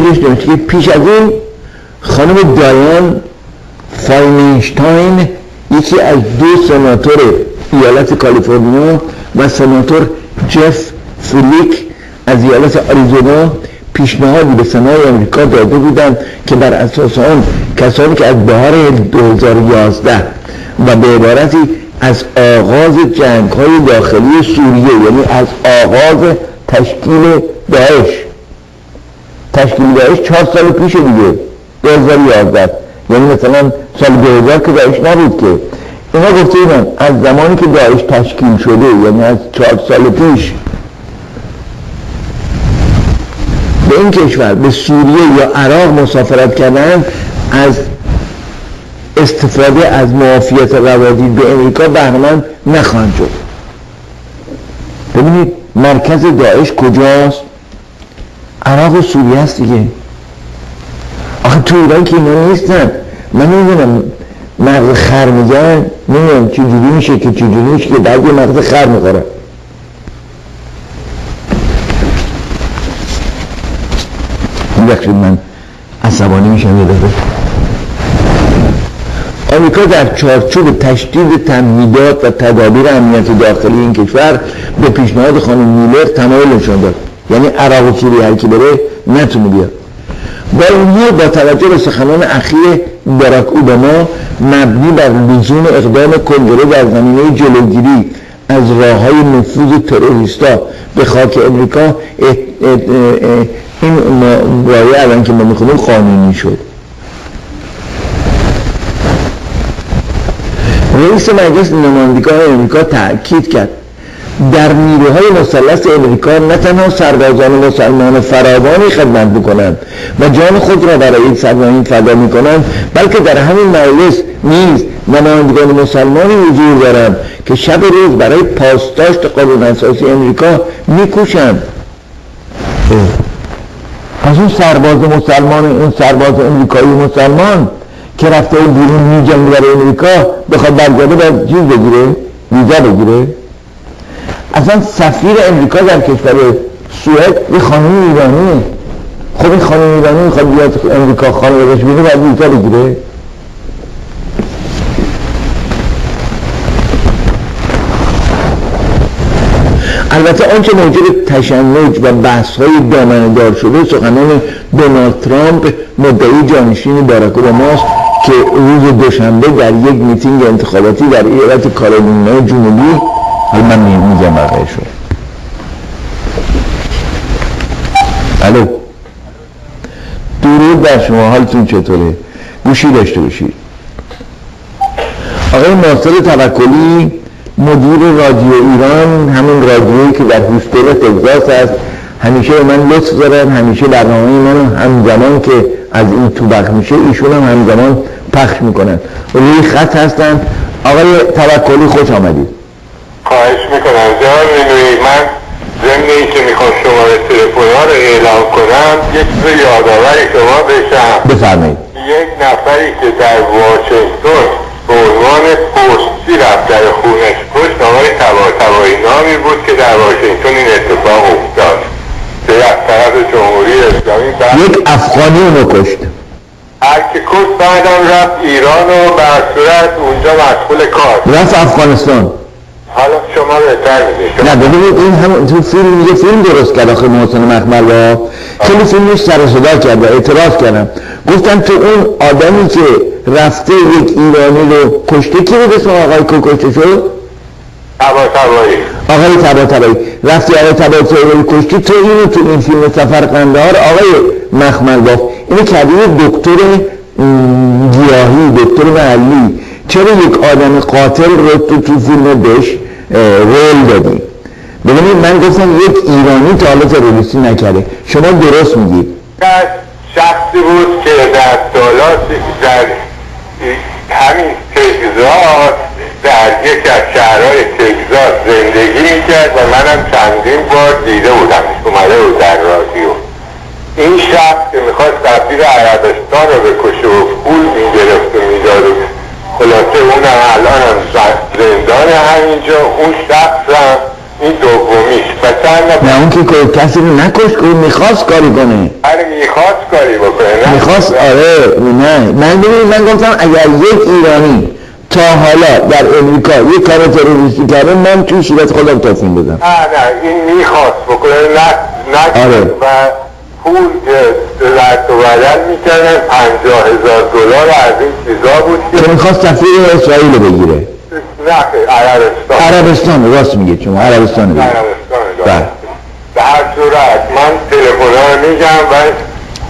یادش که پیش از این خانم دایان فاینشتاین یکی از دو سناتور ایالت کالیفرنیا و سناتور جف فولیک از ایالت آریزونا پیشنهادی به سنای امریکا داده بودند که بر اساس آن کسانی که از بهار 2011 و به عبارتی از آغاز جنگ های داخلی سوریه یعنی از آغاز تشکیل داعش تشکیل داعش چهار سال پیش دیگه 2011 یعنی مثلا سال 2000 که داعش نبود که. اینا گفته بودن از زمانی که داعش تشکیل شده یعنی از چهار سال پیش به این کشور به سوریه یا عراق مسافرت کردن از استفاده از معافیت روادی به امریکا بهرمند نخواهند شد. ببینید مرکز داعش کجاست؟ عراق و سوریه هست دیگه. آخه تو ایران که اینا نیستن. من نمی‌دونم مغز خر میگن نمی‌دونم چجوری میشه که چجوری میشه که بعد مغز خر می‌خوره. بخشید من عصبانی میشم یه دفعه آمریکا در چارچوب تشدید تمهیدات و تدابیر امنیت داخلی این کشور به پیشنهاد خانم میلر تمایل نشان داد. یعنی عراق و سوریه هر کی بره نتونه بیاد. با اونها با توجه به سخنان اخیر باراک اوباما مبنی بر لزوم اقدام کنگره در زمینه جلوگیری از راه های نفوذ تروریستا به خاک امریکا این رایه الان که ما می‌خونیم قانونی شد. رئیس مجلس نمایندگان امریکا تاکید کرد در نیروهای مسلس امریکا نه تنها سربازان مسلمان فراوانی خدمت می‌کنند و جان خود را برای این سرمایه فدا می‌کنند بلکه در همین مجلس نیز نمایندگان مسلمانی حضور دارند که شب روز برای پاسداشت قانون اساسی امریکا میکوشند. از اون سرباز مسلمان اون سرباز امریکایی مسلمان که رفته این بیرون می برای امریکا بخواد برگرده باید چیز بگیره ویزا بگیره؟ اصلا سفیر امریکا در کشور سوئد یه خانم ایرانی. خب این خانم ایرانی می‌خواد بیاد امریکا خانم بشه باید ویزا بگیره. البته آنچه موجب تشنج و بحث های دامنه دار شده سخنان دونالد ترامپ مدعی جانشین باراک اوباماست که روز دوشنبه در یک میتینگ انتخاباتی در ایالت کارولینای جنوبی حالا من میگم شد الو. درود بر شما. حالتون چطوره؟ گوشی داشته باشید آقای ناصر توکلی مدیر رادیو ایران همون رادیویی که در هوستل تگزاس است. همیشه من لطف دارن همیشه برنامه من همزمان که از این تو میشه ایشون هم همزمان پخش می‌کنن. روی خط هستن. آقای توکلی خوش آمدید. خواهش می‌کنم. جان مینوی من ضمن این که می‌خوام شماره تلفن ها رو اعلام کنم یک چیز یادآور شما بشم. بفرمایید. یک نفری که در واشنگتن به عنوان پستی رفت در خونش کشت آقای تبا نامی بود که در واشنگتن این اتفاق افتاد. به طرف جمهوری اسلامی یک افغانی اونو کشت. هر که کشت بعدم رفت ایران و بر صورت اونجا مشغول کار. رفت افغانستان. حالا شما بهتر می‌دید نه ببینید این هم تو فیلم یه فیلم درست کرد آخه محسن مخمل با خیلی فیلمش سر صدا کرد و اعتراض کردم. گفتم تو اون آدمی که رفته یک ایرانی رو کشته کی بود اسم آقای که کشته شد؟ تبا تبایی آقای تبا تبایی رفتی آقای تبا تبایی کشتی تو اینو تو این فیلم سفر قندهار آقای مخمل باف اینو کردی دکتر گیاهی دکتر محلی چرا یک آدم قاتل رو تو تو فیلم بهش رول دادی؟ ببینید من گفتم یک ایرانی تا حالا تروریستی نکرده. شما درست میگید شخصی بود که در سالات در همین تگزاس در یک از شهرهای تگزاس زندگی می‌کرد و منم چندین بار دیده بودم. اومده بود در رادیو. این شخص که می‌خواست سفیر عربستان رو بکشه و پول می‌گرفت و می‌داد خلاصه اونم الان هم زندان همینجا اون شخص هم این دومیش. نه اون که کسی رو نکش که می‌خواست کاری کنه. آره می‌خواست کاری بکنه نه؟ می‌خواست آره نه. من ببینید من گفتم اگر یک ایرانی تا حالا در امریکا یک کار تروریستی کرده من توی صورت خودم توفین بدم. نه نه این می‌خواست بکنه نه نه آره. و پول رد و بدل می‌کردن پنجاه هزار دلار از این چیزا بود که می‌خواست سفیر اسرائیل بگیره. نه عربستان. عربستان راست میگه شما عربستان بگیره عربستان بله. به هر صورت من تلفن ها میگم و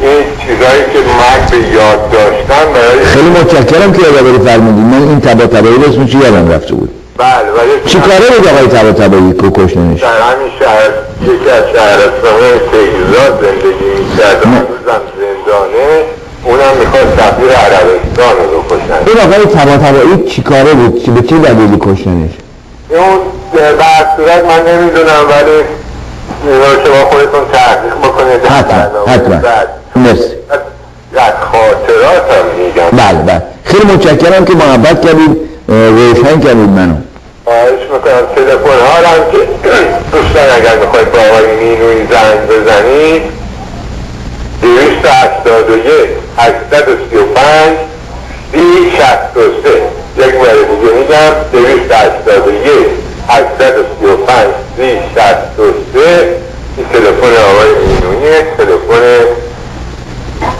این چیزایی که من به یاد داشتم برای خیلی متشکرم که یادآوری فرمودید من این تبا تبایی اسمش چی یادم رفته بود؟ بله ولی چی کاره بود آقای تبا تبایی که کشتنش در همین شهر یکی از شهرستان تگزاس زندگی می‌کرد. هنوزم زندانه. اونم می‌خواد سفیر عربستان رو کشتن این آقای تبا تبایی چی کاره بود؟ به چه دلیلی کشتنش اون به صورت من نمی‌دونم ولی شما خودتون تحقیق بکنید. حتما حتما. مرسی. از خاطراتم میگم. بله بله. خیلی متشکرم که محبت کردید. روشن کردید منو. خواهش می‌کنم تلفن ها هم که دوستان اگر می‌خواید با آقای مینوی زنگ بزنید دویست هشتاد و یک هشتاد و سی و پنج سی شست و سه. یک بار دیگه میگم دویست هشتاد و یک هشتاد و سی و پنج سی شست و سه. این تلفن آقای مینویه تلفن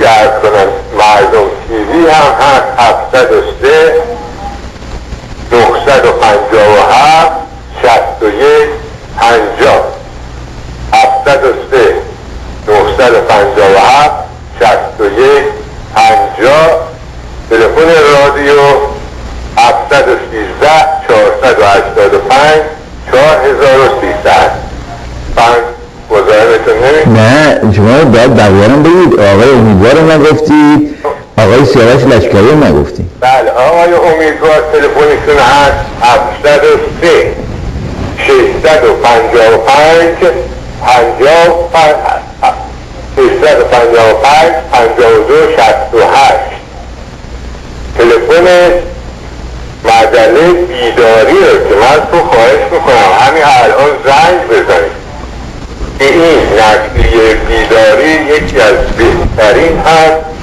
گرد کنم مردم تیوی هم هست هفتاد و سه. نهصد و پنجاه. و هفت شست و یک پنجاه هفتاد و سه نهصد و پنجاه و هفت شست و یک پنجاه تلفن رادیو هفتاد و سیزده چهارصد و هشتاد و پنج 4300 پنج مزاحمتون نمی نه شما باید بقیه بگید. آقای امیدوار نگفتید. آقای سیاوش لشکری رو نگفتید بله آقای امیدوار تلفنشون هست 703 655 55 655 52 68 تلفن مجله بیداری رو که من تو خواهش می‌کنم همین الان زنگ بزنید. این نقلیه بیداری یکی از بهترین هست.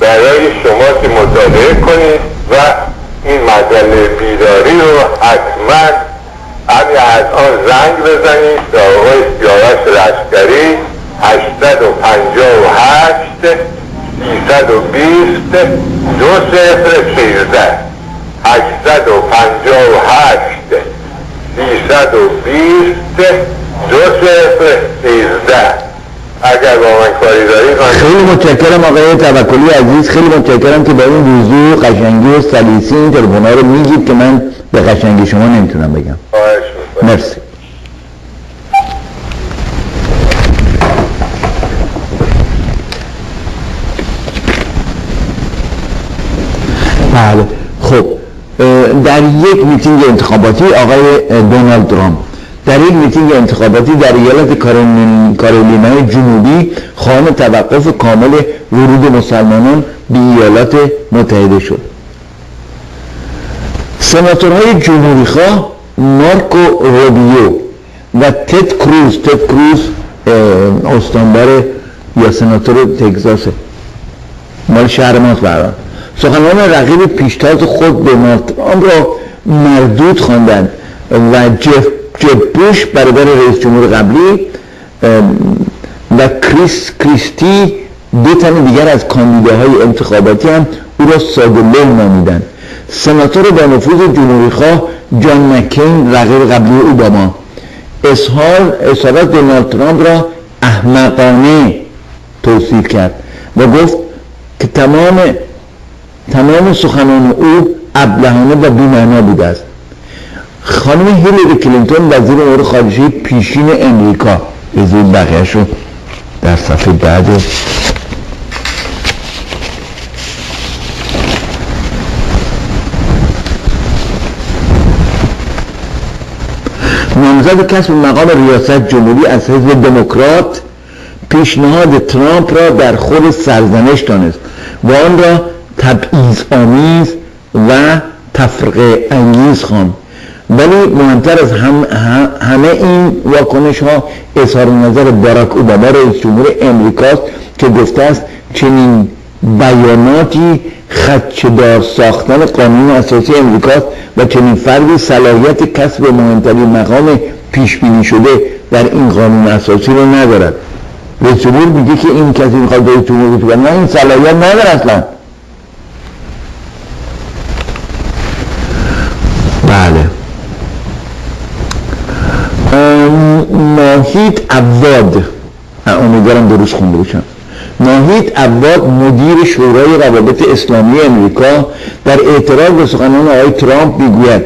برای شما که مطالعه کنید و این مجله بیداری رو حتما همین الان زنگ بزنید به آقای سیاوش لشکری 858 320 دو صفر 13 858 320 دو صفر 13 اگر با من کاری دارید من خیلی متشکرم آقای توکلی عزیز. خیلی متشکرم که با این وضوع قشنگی و سلیسی این تلفن‌ها رو میگید که من به قشنگی شما نمی‌تونم بگم. خواهش مرسی. بله. خب در یک میتینگ انتخاباتی آقای دونالد ترامپ در یک میتینگ انتخاباتی در ایالت کارولین- کارولینای جنوبی خواهان توقف کامل ورود مسلمانان به ایالات متحده شد. سناتورهای جمهوری خواه مارکو روبیو و تد کروز تد کروز اه، استاندار یا سناتور تگزاسه مال شهر ماست بران سخنان رقیب پیشتاز خود دونالد ترامپ را مردود خواندند و جف, جف بوش برادر رئیس جمهور قبلی و کریس کریستی دو تن دیگر از کاندیداهای انتخاباتی هم او را ساده نامیدند. سناتور با نفوذ جمهوری خواه جان مکین رقیب قبلی اوباما. اظهار اظهارات دونالد ترامپ را احمقانه توصیف کرد و گفت که تمام تمام سخنان او ابلهانه و بیمعنا بوده است. خانم هیلری کلینتون وزیر امور خارجه پیشین امریکا. بذار بقیهش رو در صفحه بعد. نامزد کسب مقام ریاست جمهوری از حزب دموکرات پیشنهاد ترامپ را در خود سرزنش دانست و آن را تبعیض آمیز و تفرقه انگیز خواند. ولی مهمتر از هم همه این واکنش ها اظهار نظر باراک اوباما رئیس جمهور امریکاست که گفته است چنین بیاناتی خدشدار ساختن قانون اساسی امریکاست و چنین فردی صلاحیت کسب مهمترین مقام پیش بینی شده در این قانون اساسی رو ندارد. رئیس جمهور میگه که این کسی می‌خواد رئیس جمهور نه این صلاحیت نداره اصلا بله عواد. امیدوارم درست خونده باشم. ناهید عواد مدیر شورای روابط اسلامی امریکا در اعتراض به سخنان آقای ترامپ می‌گوید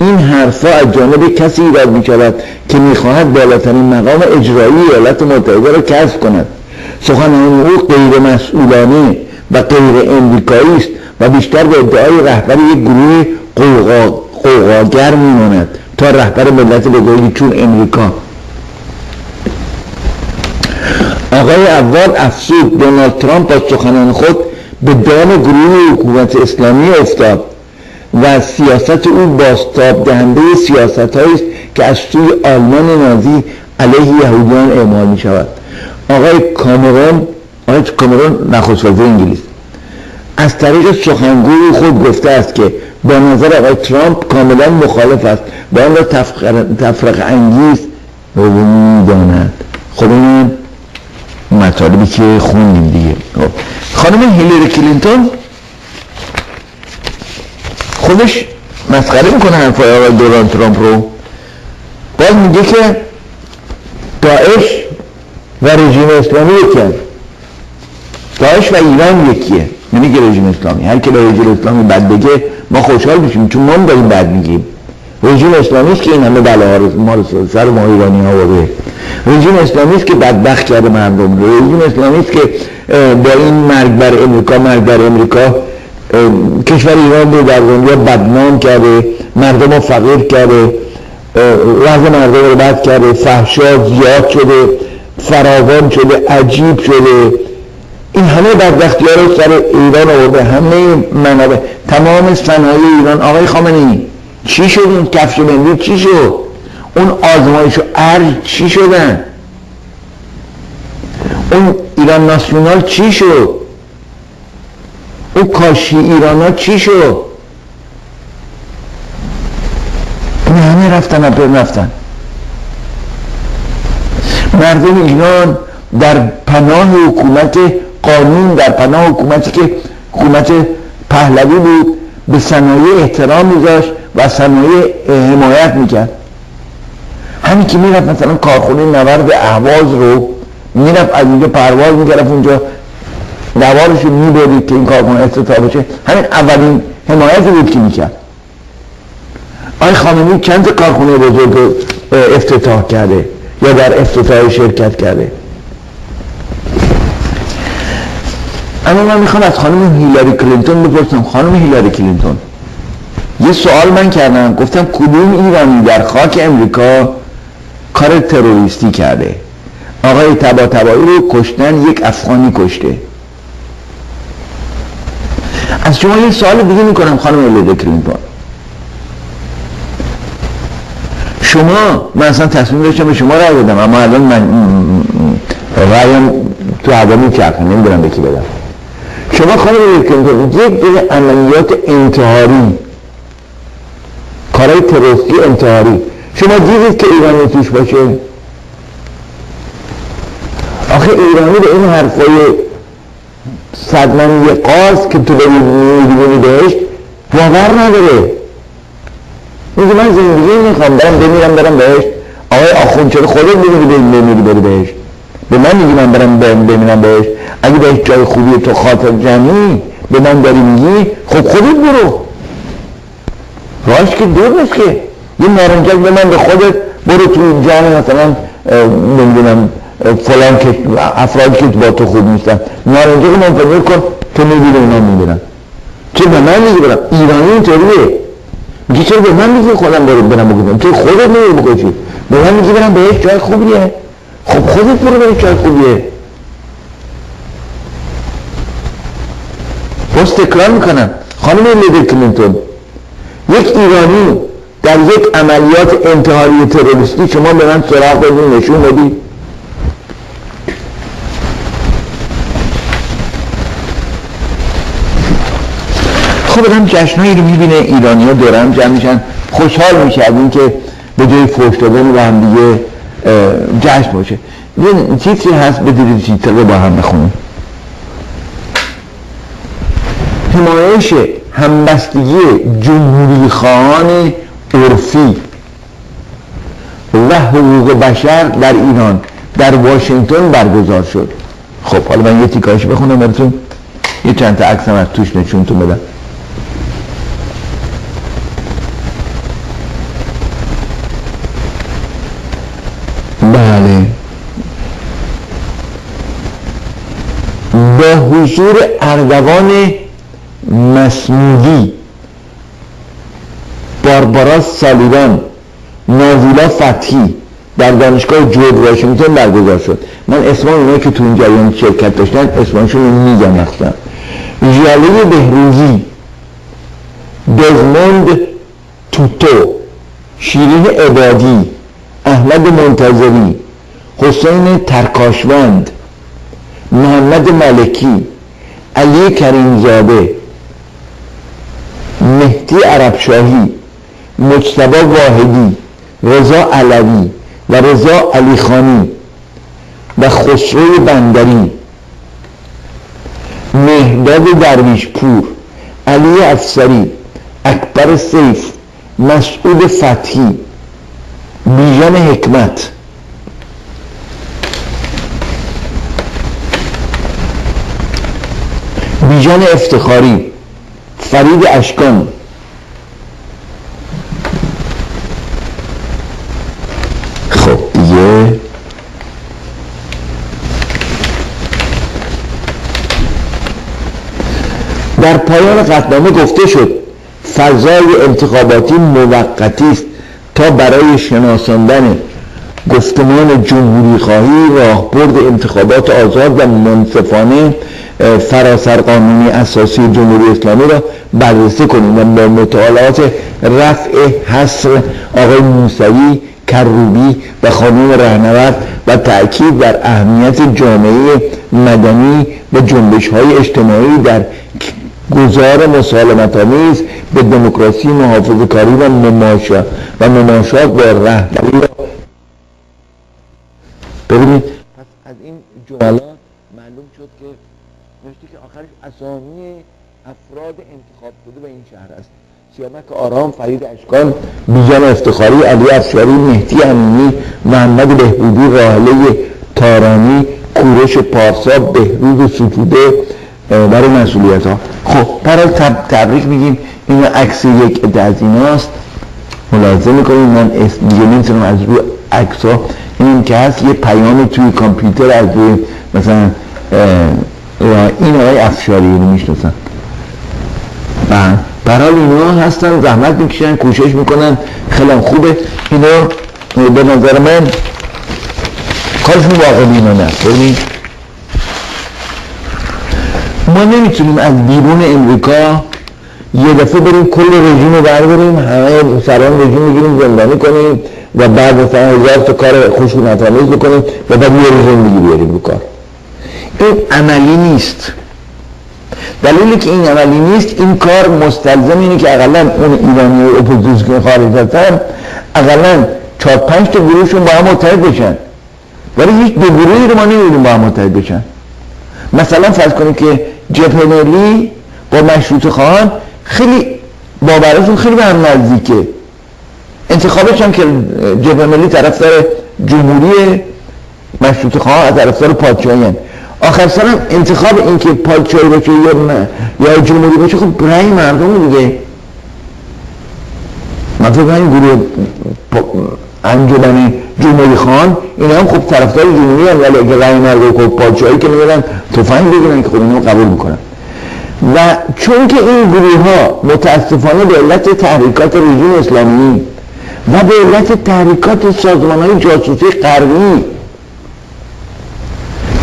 این حرفا از جانب کسی ایراد می شود که می‌خواهد بالاترین مقام اجرایی ایالات متحده را کسب کند. سخنان او غیر مسئولانه و غیر امریکایی است و بیشتر به ادعای رهبر یک گروه قوقا قوقاگر میماند تا رهبر ملت بزرگی چون امریکا. آقای اول افسود دونالد ترامپ با سخنان خود به دام گروه حکومت اسلامی افتاد و سیاست او باستاب دهنده سیاست است که از سوی آلمان نازی علیه یهودیان اعمال می شود آقای کامرون آقای کامرون نخست وزیر انگلیس. از طریق سخنگوی خود گفته است که با نظر آقای ترامپ کاملا مخالف است و آن را تفرق انگیز می‌داند خب مطالبی که خوندیم دیگه. خب. خانم هیلری کلینتون خودش مسخره می‌کنه حرفای آقای دونالد ترامپ رو. باز میگه که داعش و رژیم اسلامی یکی هست داعش و ایران یکیه. نمیگه رژیم اسلامی. هر که به رژیم اسلامی بد بگه ما خوشحال میشیم. چون ما داریم بد میگیم. رژیم اسلامی است که این همه رو ما سر ما ایرانی ها آورده. رژیم اسلامی است که بدبخت کرده مردم رژیم اسلامی است که با این مرگ بر امریکا مرگ بر امریکا کشور ایران رو در دنیا بدنام کرده مردم رو فقیر کرده وضع مردم رو بد کرده فحشا زیاد شده فراوان شده عجیب شده. این همه بدبختی ها رو سر ایران آورده. همه منابع تمام صنایع ایران. آقای خامنه‌ای چی شد اون کفش بندی؟ چی شد؟ اون آزمایش و ارج چی شدن؟ اون ایران ناسیونال چی شد؟ اون کاشی ایران ها چی شد؟ این همه رفتن و رفتن. مردم ایران در پناه حکومت قانون در پناه حکومتی که حکومت پهلوی بود به صنایع احترام میذاشت. و صنایع حمایت می‌کرد. همین که می‌رفت مثلا کارخونه نورد اهواز رو می‌رفت از اینجا پرواز می‌گرفت اونجا نوارش رو می‌برید که این کارخونه افتتاح بشه. همین اولین حمایتی بود که می‌کرد. آقای خامنه‌ای چند کارخونه بزرگ افتتاح کرده یا در افتتاح شرکت کرده؟ اما من می‌خوام از خانم هیلاری کلینتون بپرسم. خانم هیلاری کلینتون یه سوال من کردم. گفتم کدوم ایرانی در خاک امریکا کار تروریستی کرده؟ آقای تبا تبایی رو کشتن یک افغانی کشته. از شما یه سوال دیگه می‌کنم خانم هیلاری کلینتون شما من اصلا تصمیم داشتم به شما رای بدم اما الان من رایم تو هوا میچرخه نمی‌دونم به کی بدم. شما خانم کنید یک دیگه عملیات انتحاری کارهای تروریستی انتحاری. شما دیدید که ایرانی توش باشه؟ آخه ایرانی به این حرفای صدمنی قاز که تو می‌دونی بهشت باور نداره. میگه من زندگی می‌خوام برم بمیرم برم بهشت آقای آخون چرا خودت میگی بمیری بری بهشت به من میگی من برم بمیرم بهشت اگه بهش جای خوبی تو خاطر جمعی به من داری میگی خب خودت برو. راهش که دور نیست که. یه نارنجک به من به خودت برو تو جمع مثلا نمی‌دونم فلان که افرادی که با تو خوب نیستن. نارنجک منتظر کن تو می‌بینی اونا می‌بینن. چه به من میگی برم؟ ایرانی اینطوریه. میگه چرا به من میگی خودم برو برم بگم؟ تو خودت نمیگی بکشی به من میگی برم بهش جای خوبیه. خب خودت برو بهش جای خوبیه. باز تکرار می‌کنم. خانم لیدر کلینتون. یک ایرانی در یک عملیات انتحاری تروریستی شما به من سراغ بدین نشون بدی خب هم جشنهایی رو می‌بینه ایرانی ها دورم جمع میشن. خوشحال میشه از که به جای فوش دادن و هم دیگه جشن باشه. یه تیتری هست بدید تیتر رو با هم بخونیم. حمایش همبستگی جمهوری خواهان عرفی و حقوق بشر در ایران در واشنگتن برگزار شد. خب حالا من یه تیکاش بخونم براتون. یه چند تا عکس از توش نشونتون بدم. بله. با حضور اردوان مسمودی باربارا سالیوان نازیلا فتحی در دانشگاه جورج واشنگتن برگزار شد. من اسم اونایی که تو این جریان شرکت داشتن اسمشون رو میگم مخصوصا ژاله بهروزی دزموند توتو شیرین عبادی احمد منتظری حسین ترکاشوند محمد ملکی علی کریمزاده مهدی عربشاهی مجتبا واحدی رضا علوی و رضا علیخانی و خسرو بندری. مهداد درویش پور علی افسری اکبر سیف مسعود فتحی. بیژن حکمت. بیژن افتخاری. فرید اشکان. خب یه. در پایان قطنامه گفته شد فضای انتخاباتی موقتی است تا برای شناساندن گفتمان جمهوری خواهی راهبرد انتخابات آزاد و منصفانه فراسر قانونی اساسی جمهوری اسلامی را بررسی کنیم و با مطالعات رفع حصر آقای موسوی کروبی و خانم رهنورد و تأکید در اهمیت جامعه مدنی و جنبش های اجتماعی در گذار مسالمت آمیز به دموکراسی محافظه کاری و مماشا و مماشات با رهبری ببینید. پس از این جملات معلوم شد که نوشته که آخرش اسامی افراد انتخاب شده به این شهر است. سیامک آرام فرید اشکان بیژن افتخاری علی افشاری مهدی امینی محمد بهبودی راهله تارانی کورش پارسا بهروز ستوده برای مسئولیت ها خب برای تبریک میگیم. این عکس یک عده از ایناست. ملاحظه می‌کنیم. من اسم دیگه نمی‌تونم از روی عکس ها این که هست یه پیام توی کامپیوتر از روی مثلا این آقای افشاری رو می‌شناسن. بله. برای اینا هستن زحمت می‌کشن کوشش می‌کنن. خیلی خوبه. اینا به نظر من کارشون واقعی اینا نه. ما نمی‌تونیم از بیرون امریکا یه دفعه بریم کل رژیم رو برداریم همه سران رژیم بگیریم زندانی کنیم و بعد مثلا هزار تا کار آمیز بکنیم و بعد یه رژیم دیگه بیاریم این عملی نیست. دلیلی که این عملی نیست این کار مستلزم اینه که اقلا اون ایرانی اپوزیسیون خارج هستن اقلا چهار پنج تا گروهشون با هم متحد بشن. ولی هیچ دو گروهی رو ما نمی‌دونیم با هم متحد بشن. مثلا فرض کنیم که جبهه با مشروط خواهان خیلی باورشون خیلی به هم نزدیکه. انتخابش هم که جبهه ملی طرفدار جمهوری مشروط خواهان از طرفدار پادشاهی آخر سرم انتخاب این که پادشاهی باشه یا یا جمهوری باشه خب رأی مردم دیگه. مثلا این گروه انجمن جمهوری خان این هم خب طرفدار جمهوری هم ولی اگه رأی مردم خب پادشاهی که میرن تفنگ بگیرن که خب اینو قبول می‌کنن و چون که این گروه ها متاسفانه به علت تحریکات رژیم اسلامی و به علت تحریکات سازمان های جاسوسی غربی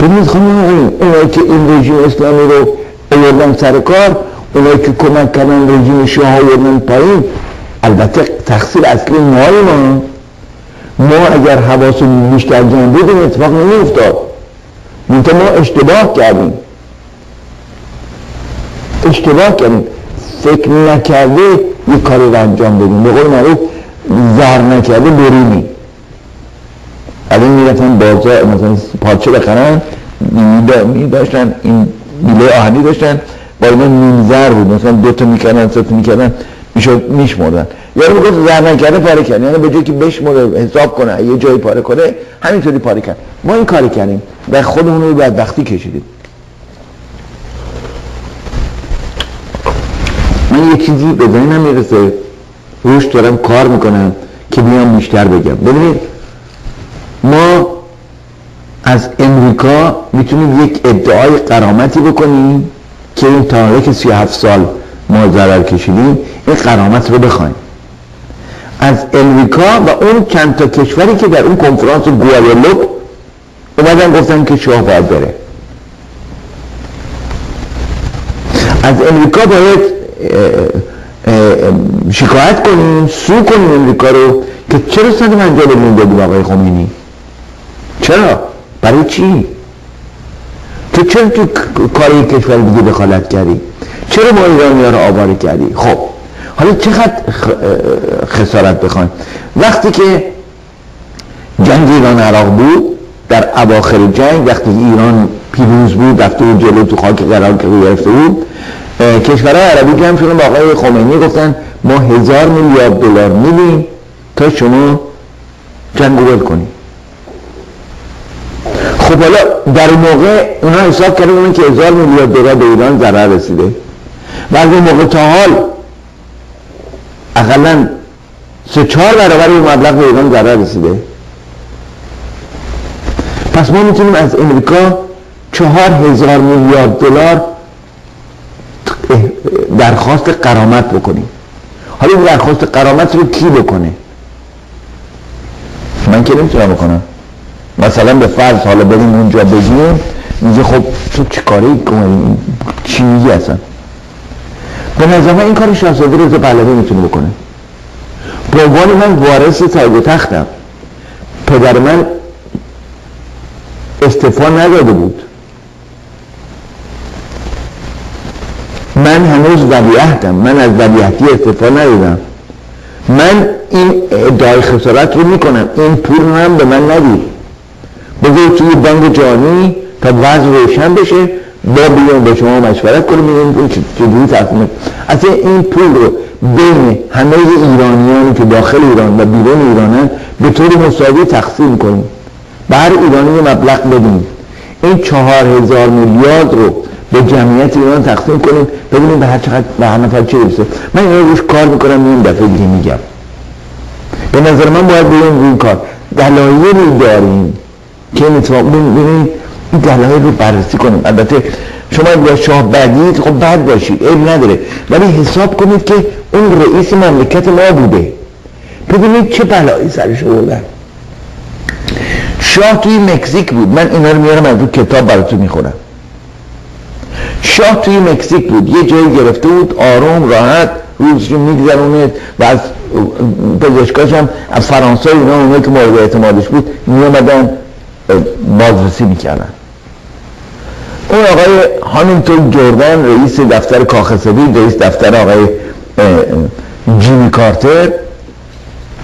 ببینید خانم اونایی که این رژیم اسلامی رو اوردن سر کار اونایی که کمک کردن رژیم شاه آوردن پایین البته تقصیر اصلی مای ما ما اگر حواسمون بیشتر جمع بودیم اتفاق نمی افتاد منتها ما اشتباه کردیم. اشتباه کردیم. فکر نکرده یه کاری رو انجام بدیم به قول معروف زر نکرده بریمی الان می‌رفتن بازار مثلا پارچه بخرن داشتن این بیله آهنی داشتن با اینا نیم زر بود مثلا دو تا می‌کردن سه تا می‌کردن می‌شد میشمردن. یعنی می‌گفت زر نکرده پاره کرد. یعنی به جایی که بشمره حساب کنه یه جایی پاره کنه همینطوری پاره کرد. ما این کاری کردیم و خودمون رو بدبختی کشیدیم. من یه چیزی به ذهنم می‌رسه. روش دارم کار می‌کنم که بیام بیشتر بگم. ببینید ما از امریکا می‌تونیم یک ادعای قرامتی بکنیم که این تاریخ 37 سال ما ضرر کشیدیم این قرامت رو بخوایم. از امریکا و اون چند تا کشوری که در اون کنفرانس گوادلوپ اومدن گفتن که شاه باید بره. از امریکا باید شکایت کنیم سو کنیم امریکا رو که چرا صد منجا بدون دادیم آقای خمینی؟ چرا؟ برای چی؟ تو چرا تو کار کشور دیگه دخالت کردی؟ چرا با ایرانی رو آواره کردی؟ خب حالا چقدر خسارت بخوایم وقتی که جنگ ایران عراق بود در اواخر جنگ وقتی ایران پیروز بود بود جلو تو خاک قرار که گرفته بود کشورهای عربی جمع شدن با آقای خمینی گفتن ما هزار میلیارد دلار میدیم تا شما جنگ رو کنیم خب حالا در موقع اونا حساب کردن که هزار میلیارد دلار به ایران ضرر رسیده. و از اون موقع تا حال اقلا سه چهار برابر این مبلغ به ایران ضرر رسیده. پس ما می‌تونیم از امریکا چهار هزار میلیارد دلار درخواست قرامت بکنیم. حالا این درخواست قرامت رو کی بکنه؟ من که نمی‌تونم بکنم. مثلا به فرض حالا بریم اونجا بگیم میگه خب تو چی کاری کنی؟ چی میگی اصلا؟ به نظر این کار شاهزاده رضا پهلوی می‌تونه بکنه. به عنوان من وارث تاج و تختم پدر من استفا نداده بود. من هنوز ولیعهدم من از ولیعهدی استفا ندادم. من این ادعای خسارت رو می‌کنم این پول هم به من ندید. بذار توی بانک جانی تا وضع روشن بشه با بیان به شما مشورت کنیم این چجوری تقسیم اصلا این پول رو بین همه ایرانیانی که داخل ایران و بیرون ایرانن به طور مساوی تقسیم کنیم. بر ایرانی مبلغ بدیم. این چهار هزار میلیارد رو به جمعیت ایران تقسیم کنیم ببینیم به هر چقدر به هر نفر چه برسه. من این روش کار می‌کنم این دفعه دیگه میگم. به نظر من باید بریم این کار. دلایلی داریم. که این ببینید این دلایل رو بررسی کنیم. البته شما یا شاه بدید خب بد باشید عیب نداره. ولی حساب کنید که اون رئیس مملکت ما بوده. ببینید چه بلایی سرش آوردن شاه توی مکزیک بود. من اینا رو میارم از کتاب براتون می‌خورم شاه توی مکزیک بود. یه جایی گرفته بود آروم راحت روزشون میگذرونه و از پزشکاش هم از فرانسه اینا اونایی که مورد اعتمادش بود. میامدن بازرسی می‌کردن. اون آقای هانینگتون جردن رئیس دفتر کاخسبی رئیس دفتر آقای جیمی کارتر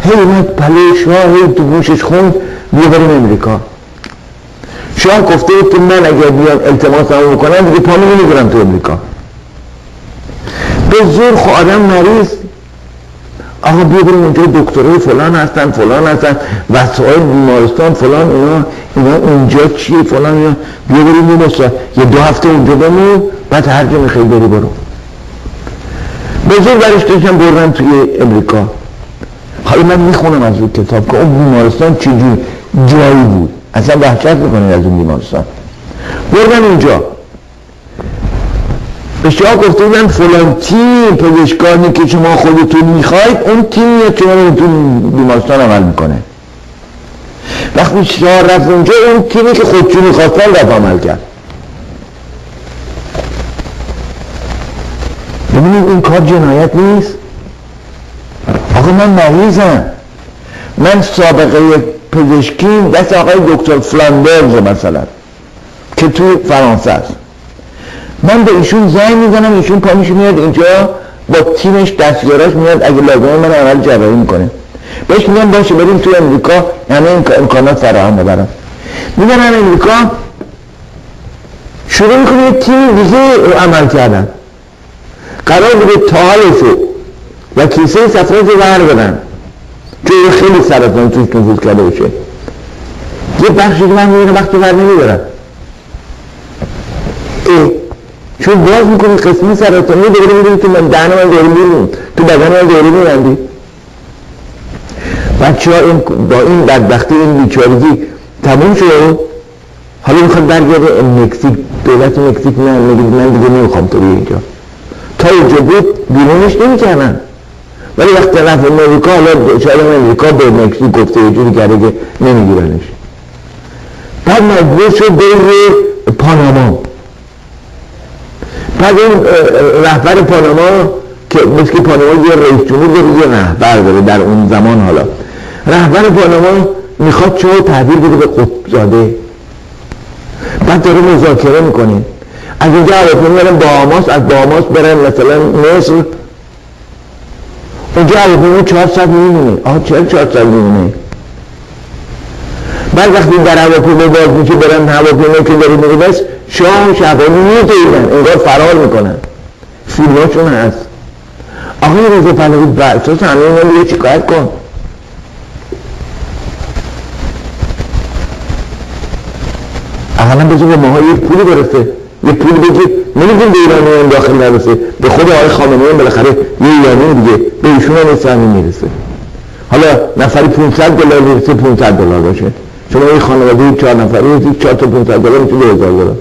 هی اومد پله شاه هی تو گوشش خوند بیا بریم امریکا. شاه گفته بود که من اگر بیام التماس هم بکنم دیگه پامو نمی‌گیرم تو امریکا. به زور خو آدم مریض. آقا بیا بریم اونجا دکترای فلان هستن فلان هستن وسایل بیمارستان فلان اینا. اینا اونجا چیه فلان اینا. بیا بریم اون یه دو هفته اونجا بمون بعد هر جا می‌خوای بری برو. به برش داشتم بردم توی امریکا. حالا من می‌خونم از اون کتاب که اون بیمارستان چجور جایی بود. اصلا وحشت می‌کنید از اون بیمارستان. بردم اونجا. به شما گفته بودن فلان تیم پزشکانی که شما خودتون می‌خواید اون تیم شما رو تو بیمارستان عمل می‌کنه. وقتی شما رفت اونجا اون تیمی که خودشون می‌خواستن رفت عمل کرد. ببینید این کار جنایت نیست؟ آقا من مریضم من سابقه پزشکی دست آقای دکتر فلاندرز مثلا که تو فرانسه است. من به ایشون زنگ می‌زنم ایشون پا میاد اینجا با تیمش دستیاراش میاد اگه لازمه من عمل جراحی می‌کنه. بهش میگم باشه بریم تو امریکا همه امکانات فراهم ببرم. میگن امریکا شروع می‌کنه تیم دیگه عمل کردن. قرار بوده تالشو و کیسه سفرت رو بدن. که خیلی سرطان توش نفوذ کرده باشه. یه بخشی که من می‌بینم وقتی بر نمیدارم چون باز می‌کنی قسمی سرطانی دوره می‌دونی تو من دهن من دوره میرون تو بدن من دوره میرندی بچه ها این با این بدبختی این بیچارگی تموم شد. حالا می‌خواد برگرده مکزیک دولت مکزیک نه من دیگه نمی‌خوام تو اینجا. تا اینجا بود بیرونش نمی‌کردن. ولی وقتی رفت امریکا حالا شاید امریکا به مکزیک گفته یه جوری کرده که نمیگیرنش. بعد مجبور شد بره پاناما. بعد این رهبر پاناما که مثل پاناما یه رئیس جمهور داره یه رهبر داره در اون زمان حالا. رهبر پاناما می‌خواد چه تحویل بده به قطبزاده. بعد داره مذاکره می‌کنه. از اینجا هواپیما برن باهاماس از باهاماس برن مثلا مصر. اونجا هواپیما چهار ساعت میمونه. آه چهار چهار ساعت میمونه؟ بعد وقتی در هواپیما باز میشه برن هواپیما که داره میره بس شاه شبانی میدویدن انگار فرار می‌کنن. فیلماشون هست. آقای رضا پهلوی بر اساس همه اینا چیکار کن؟ اقلا بذار به ماها یه پولی برسه یه پول بگی. نمیدون به ایرانی داخل نرسه به خود آقای خامنه هم بالاخره یه ایرانی دیگه به ایشون هم سهمی می‌رسه. حالا نفری 500 دلار می‌رسه 500 دلار باشه. شما یه خانواده چهار رسید 4 تا 500 دلار میشه 2000 دلار.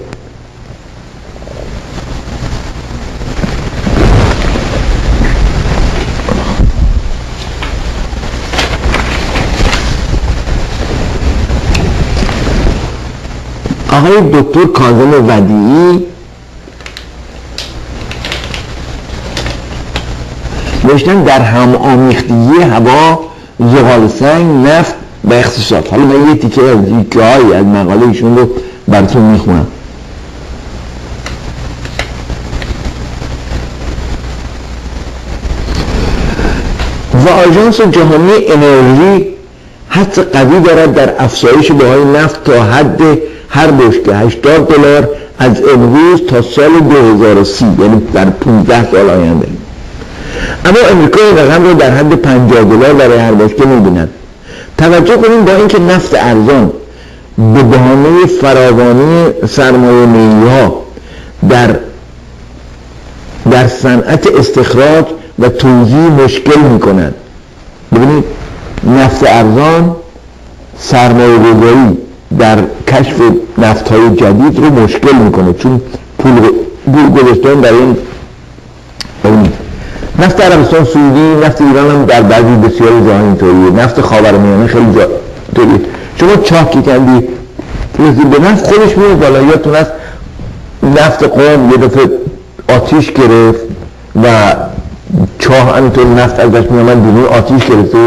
آقای دکتر کاظم ودیعی. نوشتن در هم آمیختگی هوا زغال سنگ نفت و اقتصاد. حالا من یه تیکه از تیکه از مقاله ایشون رو براتون می‌خونم. و آژانس جهانی انرژی حد قوی دارد در افزایش بهای نفت تا حد هر بشکه 80 دلار از امروز تا سال 2030 یعنی در 15 سال آینده. اما امریکا این رقم رو در حد 50 دلار برای هر بشکه می‌بیند. توجه کنیم با اینکه نفت ارزان به بهانه فراوانی سرمایه ها در در صنعت استخراج و توزیع مشکل می‌کنند ببینید نفت ارزان سرمایه گذاری در کشف نفت های جدید رو مشکل می‌کنه چون پول, پول گذاشتن در این نفت عربستان سعودی نفت ایران هم در بعضی بسیار جاهای اینطوریه. نفت خاورمیانه خیلی جا شما چاکی کندی رسید به نفت خودش میاد بالا. یادتون است نفت قوم یه دفعه آتیش گرفت و چاه همینطور نفت ازش میامد بیرون آتیش گرفته.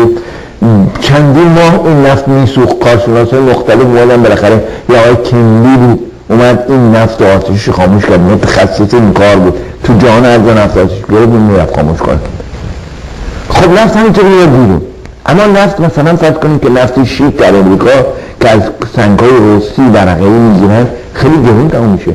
چندین ماه این نفت میسوخت کارشناس مختلف اومدن بالاخره یه آقای کندی بود. اومد این نفت و آتیش خاموش کرد. متخصص این کار بود. تو جهان از نفت آتیش گرفت می‌رفت خاموش کرد خب نفت همینطور میاد بیرون. اما نفت مثلا فرض کنید که نفت شیک در امریکا که از سنگ های روسی ورقه می‌گیرن خیلی گرون تموم میشه.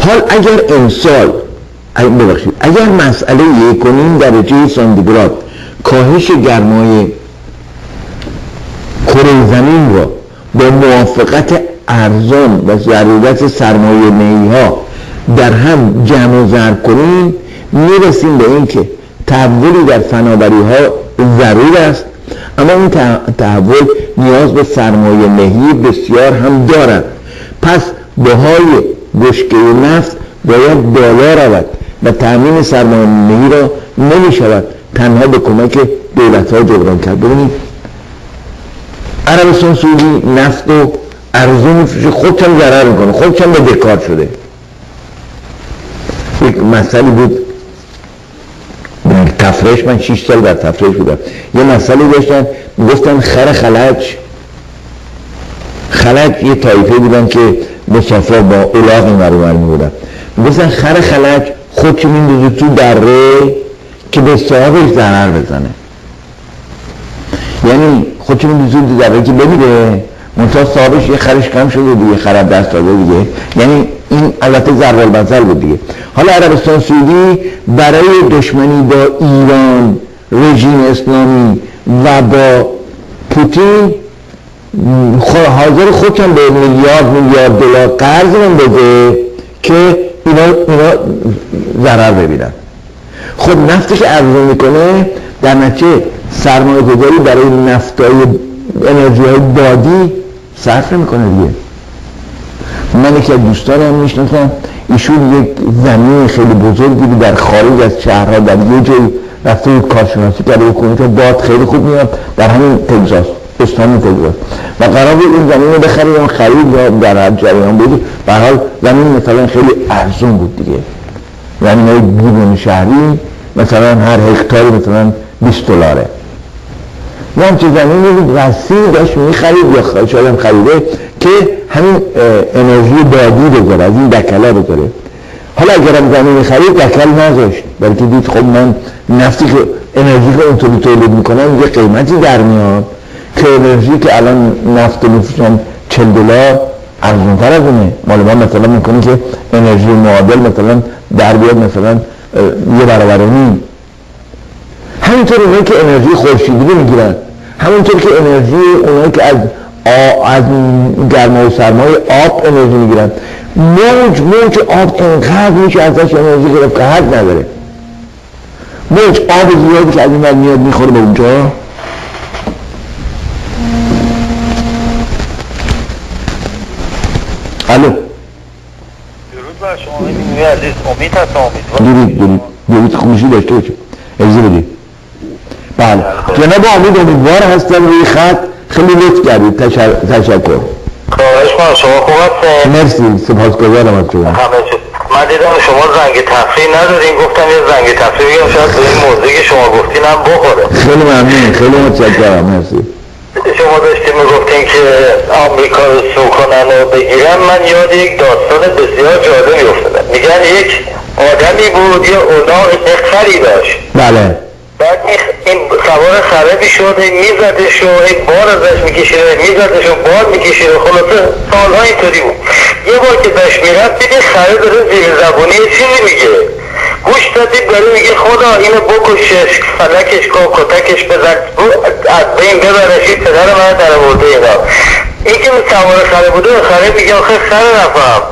حال اگر امسال ببخشید اگر مسئله یک کنیم درجه سانتیگراد کاهش گرمای کره زمین را با موافقت ارزان و ضرورت سرمایه ها در هم جمع و ضرب کنیم می‌رسیم به اینکه تحولی در فناوری ها ضرور است اما این تحول نیاز به سرمایه نهی بسیار هم دارد. پس بهای بشکه نفت باید بالا رود و تأمین سرمایه‌ای را نمی شود تنها به کمک دولت ها جبران کرد. ببینید. عربستان سعودی نفت و ارزون میفروشه خودشم ضرر می‌کنه. خودشم به دکار شده. یک مسئله بود. تفریش من 6 سال در تفریش بودم. یه مسئله داشتن. گفتن خر خلج. خلج یه تایفه بودن که مسافر با اولاغ این برو می بودن گفتن خر خلج خودشو میندازه تو دره که به صاحبش ضرر بزنه. یعنی خودشو میندازه تو دره که بمیره منتها صاحبش یه خرش کم شده دیگه خراب دست داده دیگه. یعنی این البته ضرب المثل بود دیگه. حالا عربستان سعودی برای دشمنی با ایران رژیم اسلامی و با پوتین حاضر خودشم به میلیارد میلیارد دلار قرض بده که اینا, اینا ضرر ببینن. خب نفتی که می‌کنه در نتیجه سرمایه گذاری برای نفتای انرژی های بادی صرف نمی‌کنه دیگه. من یکی از دوستانم می‌شناسم ایشون یک زمین خیلی بزرگی در خارج از شهرها در یه جایی رفته بود کارشناسی کرده و که باد خیلی خوب میاد در همین تگزاس. استان تگزاس و قرار بود این زمین رو بخره یا خرید یا در جریان بود به حال زمین مثلا خیلی ارزون بود دیگه. زمین های بیرون شهری مثلا هر هکتاری مثلا 20 دلاره. یه همچه زمین وسیع داشت می‌خرید یا شاید خریده که همین انرژی بادی بذاره از این دکله بذاره. حالا اگر هم زمین خرید دکل نذاشت. بلکه دید خب من نفتی که انرژی که اونطوری تولید می‌کنم یه قیمتی در میاد. انرژی که الان نفت میفروشن 40 دلار ارزونتر از اونه. مال ما مثلا می‌کنه که انرژی معادل مثلا در بیاد مثلا یه برابر نیم. همینطور اونایی که انرژی خورشیدی می‌گیرن. همونطور که انرژی اونایی که از از گرما و سرمای آب انرژی می‌گیرن. موج موج آب انقدر میشه ازش انرژی گرفت که حد نداره. موج آب زیادی که از این میاد می‌خوره به اونجا. الو. درود بر شما عزیز. امید هست امید درود درود. درود خاموشی داشته باشه اجازه بدید بله. جناب امید امیدوار هستم روی خط. خیلی لطف کردید. تشر... تشکر. خواهش کنم شما خوب هستین مرسی. سپاسگزارم از شما. من دیدم شما زنگ تفریح ندارین. گفتم یه زنگ تفریح بگم شاید به این موضوعی که شما گفتین هم بخوره. خیلی ممنون. خیلی متشکرم. مرسی. شما داشتیم می‌گفتین که آمریکا رو سو کنن و بگیرن. من یاد یک داستان بسیار جالبی افتادم. میگن یک آدمی بود یه اولاغ خری داشت. بله. بعد این- سوار خره می‌شد میزدش و این بار ازش می‌کشید میزدش و بار می‌کشید خلاصه سالها اینطوری بود. یه بار که داشت می‌رفت دیگه خره داره زیر زبونی چیزی میگه. گوش دادید داره میگه خدا اینو بکشش فلکش کن کتکش بزن. از بین ببرش این پدر من در آورده اینا. این که سوار خره بوده خره میگه آخه خره نفهم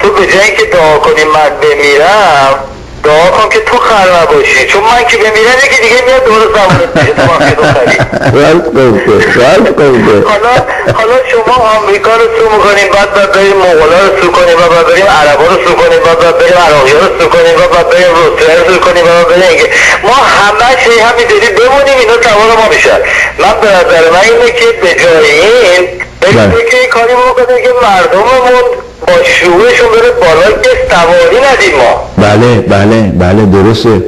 تو به جایی که دعا کنی من بمیرم؟ دعا کن که تو خر نباشی چون من که بمیرم یکی دیگه میاد دور زمانت میشه تو وقتی تو خری. راست گفته راست گفته حالا حالا شما آمریکا رو سو می‌کنیم بعد باید بریم مغولا رو سو کنیم و بعد بریم عربا رو سو کنیم بعد باید بریم عراقی رو سو کنیم و بعد بریم روسیه رو سو کنیم و بعد بریم. ما همش هی همینطوری بمونیم اینا سوار ما میشن. من به نظر من اینه که به جای این بله. بریم که کاری بکنیم که مردممون با شعورشون بره بالا که سواری ندیم ما. بله بله بله درسته.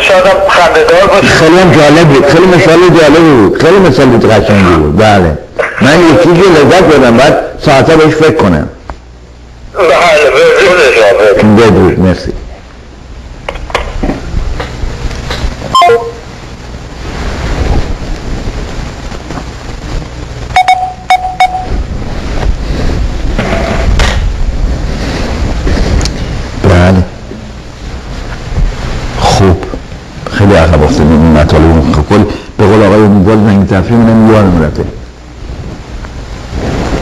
شاید هم باشه خیلی هم جالب بود خیلی مثال جالبی بود خیلی مثال قشنگی بود. بله. من یکی که لذت بدم بعد ساعتا بهش فکر کنم. بله جون شما بدرود مرسی بله خوب خیلی عقب افتادیم این مطالب خب کل به قول آقای تفریح منم یادم رفته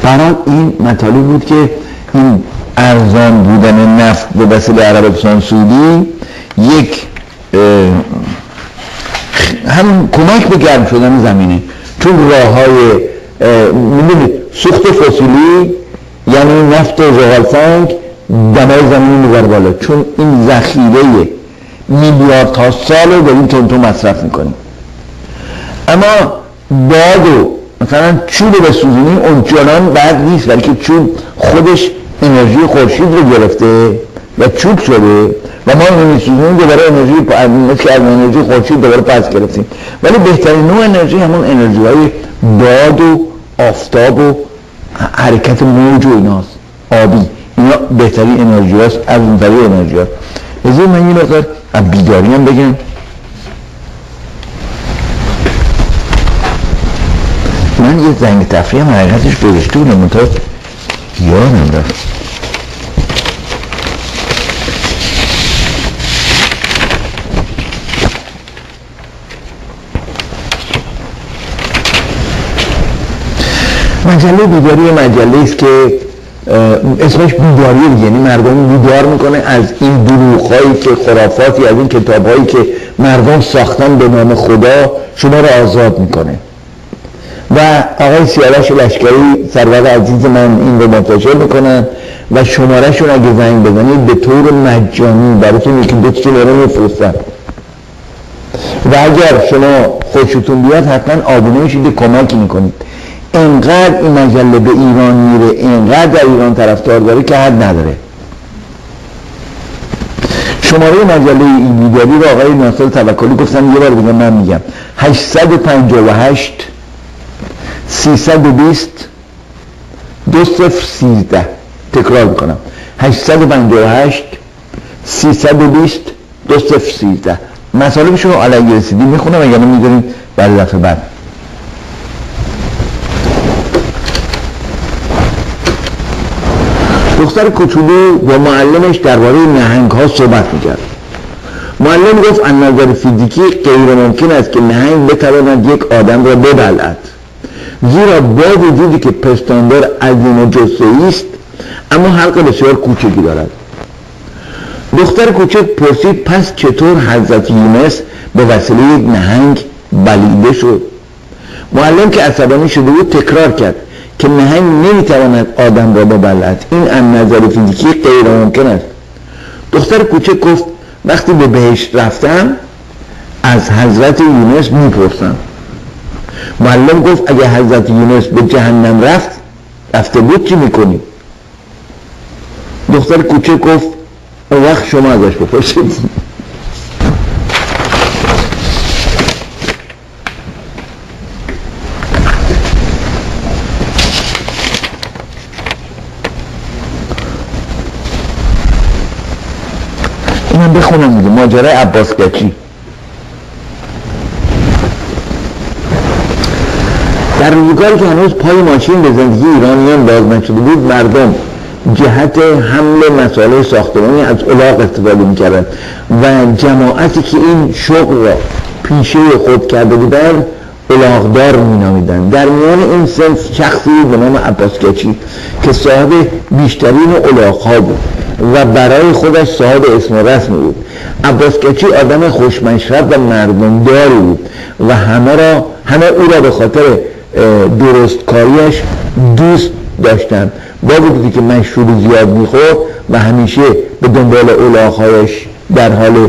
برای این مطالب بود که این ارزان بودن نفت به وسیله عربستان سعودی یک همون کمک به گرم شدن زمینه. چون راه های سوخت فسیلی یعنی نفت زغال سنگ دمای زمین می‌بره بالا. چون این ذخیره میلیاردها سال رو داریم تون مصرف می‌کنیم. اما باد و مثلا چوب رو بسوزونیم اونچنان بد نیست ولی که چوب خودش انرژی خورشید رو گرفته و چوب شده و ما اینو میسوزونیم دوباره انرژی مثل از انرژی خورشید دوباره پس گرفتیم. ولی بهترین نوع انرژی همون انرژی های باد و آفتاب و حرکت موج و ایناست آبی. اینا بهترین انرژی هست از اون انرژی لذا من یه مقدار بیداری هم بگم من یه زنگ تفریح هم حقیقتش گذاشته بودم منتها یادم رفت مجله بیداری یه مجله است که اسمش بیداری یعنی مردم بیدار می‌کنه از این دروغ هایی که خرافاتی از این کتاب هایی که مردم ساختن به نام خدا شما رو آزاد می‌کنه و آقای سیاوش لشکری سرور عزیز من این رو منتشر می‌کنن و شمارهشون اگه زنگ بزنید به طور مجانی براتون یکی دو رو میفرستن و اگر شما خوشتون بیاد حتما آبونه میشید یه کمکی می‌کنید. انقدر این مجله به ایران میره انقدر در ایران طرفدار داره که حد نداره. شماره مجله این رو آقای ناصر توکلی گفتن یه بار دیگه من میگم. 858 320 2013 تکرار می‌کنم. 858 320 2013 مطالبش رو علیه رسیدی. می‌خونم اگر می‌دونیم برای دفعه بعد. دختر کوچولو با معلمش درباره نهنگ ها صحبت می‌کرد. معلم گفت از نظر فیزیکی غیر ممکن است که نهنگ بتواند یک آدم را ببلعد. زیرا با وجودی که پستاندار عظیم جثه‌ای است اما حلق بسیار کوچکی دارد. دختر کوچک پرسید پس چطور حضرت یونس به وسیله یک نهنگ بلیده شد؟ معلم که عصبانی شده بود تکرار کرد که نهنگ نمی‌تواند آدم را ببلد این از نظر فیزیکی غیر ممکن است. دختر کوچک گفت وقتی به بهشت رفتم از حضرت یونس می‌پرسم. معلم گفت اگه حضرت یونس به جهنم رفت رفته بود چی می‌کنی دختر کوچک گفت اون وقت شما ازش بپرسید. اینم بخونم ماجرای عباس گچی. در روزگاری که هنوز پای ماشین به زندگی ایرانیان باز نشده بود مردم جهت حمل مسائل ساختمانی از الاغ استفاده می‌کردن و جماعتی که این شغل را پیشه خود کرده بودن الاغدار مینامیدن در میان این سنف شخصی به نام عباسکچی که صاحب بیشترین الاغها بود و برای خودش صاحب اسم رسمی بود. عباسکچی آدم خوشمشرب و مردمداری بود و همه, را همه او را به خاطر درستکاریش دوست داشتن با بودی که مشروب زیاد می‌خورد و همیشه به دنبال اولاخهایش در حال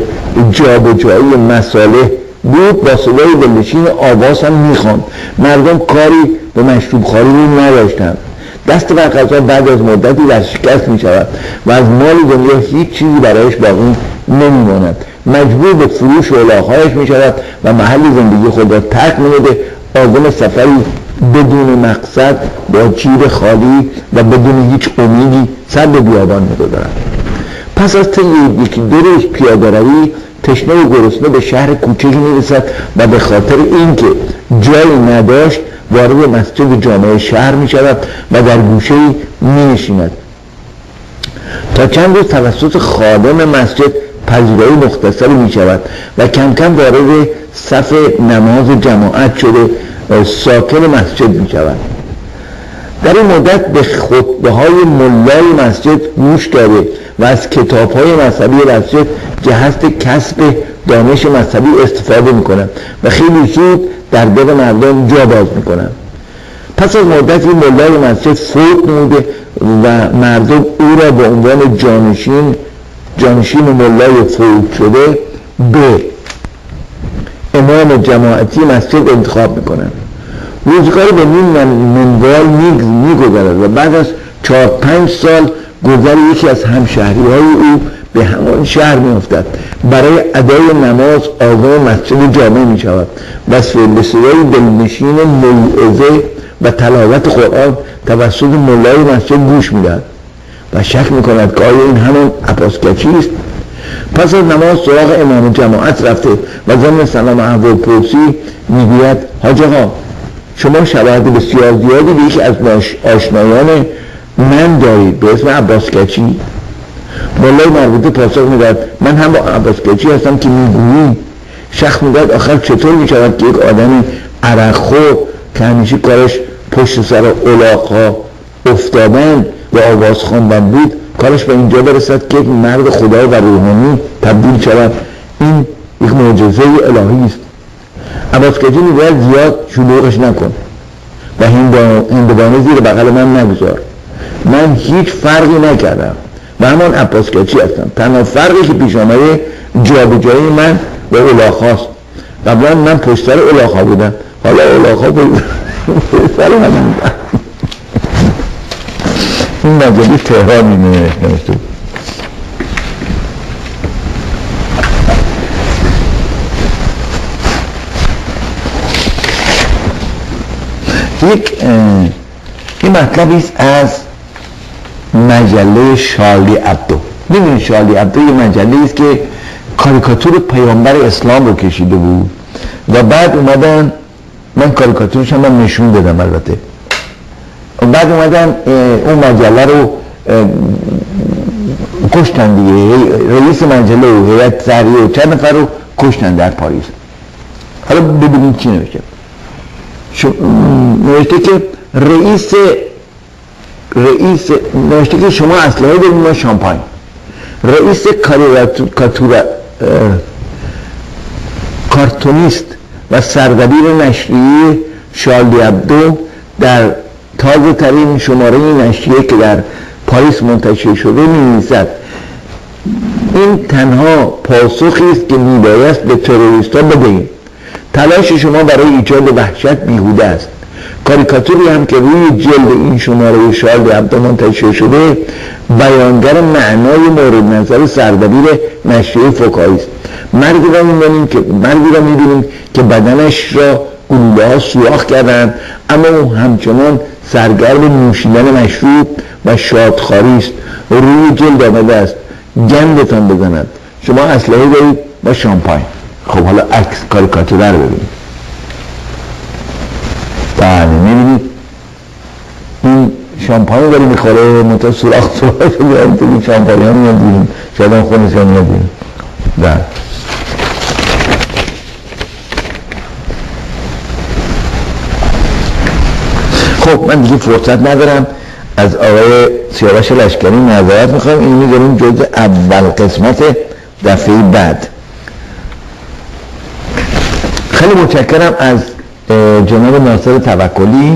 جایی مساله بود با صدای دلنشین آواز هم می‌خواند مردم کاری به مشروب خاری نداشتن دست بر غذا بعد از مدتی در شکست می شود و از مال دنیا هیچ چیزی برایش باقی نمیماند. مجبور به فروش اولاخهایش می شود و محل زندگی خود را ترک میده آزم سفری بدون مقصد با جیب خالی و بدون هیچ امیدی سر به بیابان می‌گذارد پس از طی یکی دو روز پیاده روی تشنه و گرسنه به شهر کوچکی می‌رسد و به خاطر اینکه جایی نداشت وارد مسجد جامعه شهر می شود و در گوشه می نشیند تا چند روز توسط خادم مسجد پذیرایی مختصری می شود و کم کم وارد صف نماز جماعت شده ساکن مسجد می شود در این مدت به خطبه های ملای مسجد گوش کرده و از کتاب های مذهبی مسجد جهست کسب دانش مذهبی استفاده می و خیلی زود در دل مردم جا باز می پس از مدت این ملای مسجد فوت نموده و مردم او را به عنوان جانشین جانشین ملای فوت شده به امام جماعتی مسجد انتخاب می‌کنن. روزگاری به نیم منوال میگذرد و بعد از چهار پنج سال گذر یکی از همشهری های او به همان شهر میافتد. برای ادای نماز آزم مسجد جامع می شود و به دلنشین موعظه و تلاوت قرآن توسط مولای مسجد گوش می‌دهد. و شک می کند که آیا این همون عباسکچی است. پس از نماز سراغ امام جماعت رفته و ضمن سلام احوال پرسی می‌گوید حاج آقا شما شواهد بسیار زیادی به یکی از آشنایان من دارید به اسم عباسکچی مولای مربوطه پاسخ می‌داد من هم با عباسکچی هستم که می‌گویی. شخص می‌داد آخر چطور می‌شود که یک آدم عرقخور که همیشه کارش پشت سر اولاقها افتادن؟ و آواز خواندن بود کارش به اینجا برسد که یک مرد خدا و روحانی تبدیل شود. این یک معجزه الهی است. عباسکجی می‌گوید زیاد شلوغش نکن. و هندوانه زیر بغل من نگذار. من هیچ فرقی نکردم. و همان عباسکچی هستم. تنها فرقی که پیش آمده جابجایی من به اولاخاست قبلا من پشتر اولاخا بودم. حالا اولاخا سر من این مجلی تهرانی نوشته یک این مطلبی است از مجله شارلی عبدو. می‌دونید شارلی عبدو یه مجله است که کاریکاتور پیامبر اسلام رو کشیده بود و بعد اومدن من کاریکاتورش هم نشون دادم البته. بعد اومدن اون مجله رو کشتن دیگه. رئیس مجله و هیئت تحریه و چند نفر رو کشتن در پاریس. حالا ببینید چی نوشته. نوشته که رئیس رئیس نوشته که شما اسلحه دارید شامپاین. رئیس کاریکاتور کارتونیست و سردبیر نشریه شارلی ابدو در تازه ترین شماره نشریه که در پاریس منتشر شده می این تنها پاسخی است که میبایست به تروریستا بدهیم. تلاش شما برای ایجاد وحشت بیهوده است. کاریکاتوری هم که روی جلد این شماره شال هفته منتشر شده بیانگر معنای مورد نظر سردبیر نشریه فوکایی است. مردی را می‌بینیم که مردی را می‌بینیم که بدنش را گلوله ها سوراخ کردن اما او همچنان سرگرم نوشیدن مشروب و شادخاری است. روی جلد آمده است. گندتان بزند. شما اسلحه دارید و شامپاین. خب حالا عکس کاریکاتوره رو ببینید. بله می‌بینید؟ این شامپاین داری می‌خوره. منطقه سوراخ سوراخ شده شامپاین ها میاد بیرون. شاید هم خونش هم میاد خب من دیگه فرصت ندارم. از آقای سیاوش لشکری نظرت می‌خوام. این می‌ذاریم جز اول قسمت دفعه بعد. خیلی متشکرم از جناب ناصر توکلی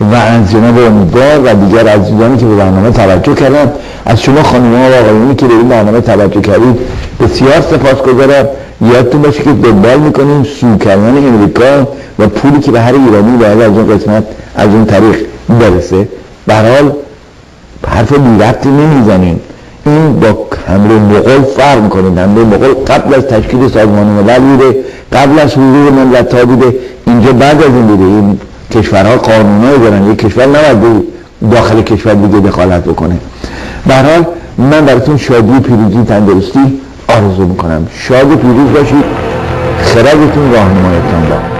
و از جناب امیدوار و دیگر عزیزانی که به برنامه توجه کردن. از شما خانم ها و آقایونی که به این برنامه توجه کردید بسیار سپاس گذارم یادتون باشه که دنبال می‌کنیم سو کردن امریکا و پولی که به هر ایرانی باید از اون قسمت از اون طریق برسه. حال حرف بی نمی‌زنیم این با حمله مغول فرق می‌کنه. حمله مغول قبل از تشکیل سازمان ملل بوده قبل از حضور ملت ها بوده. اینجا بعد از این بوده. این کشورها قانونایی دارن. یک کشور نباید داخل کشور دیگه دخالت بکنه. به حال من براتون شادی پیروزی تندرستی آرزو می‌کنم. شاد و پیروز باشید. خردتون راهنمایتان با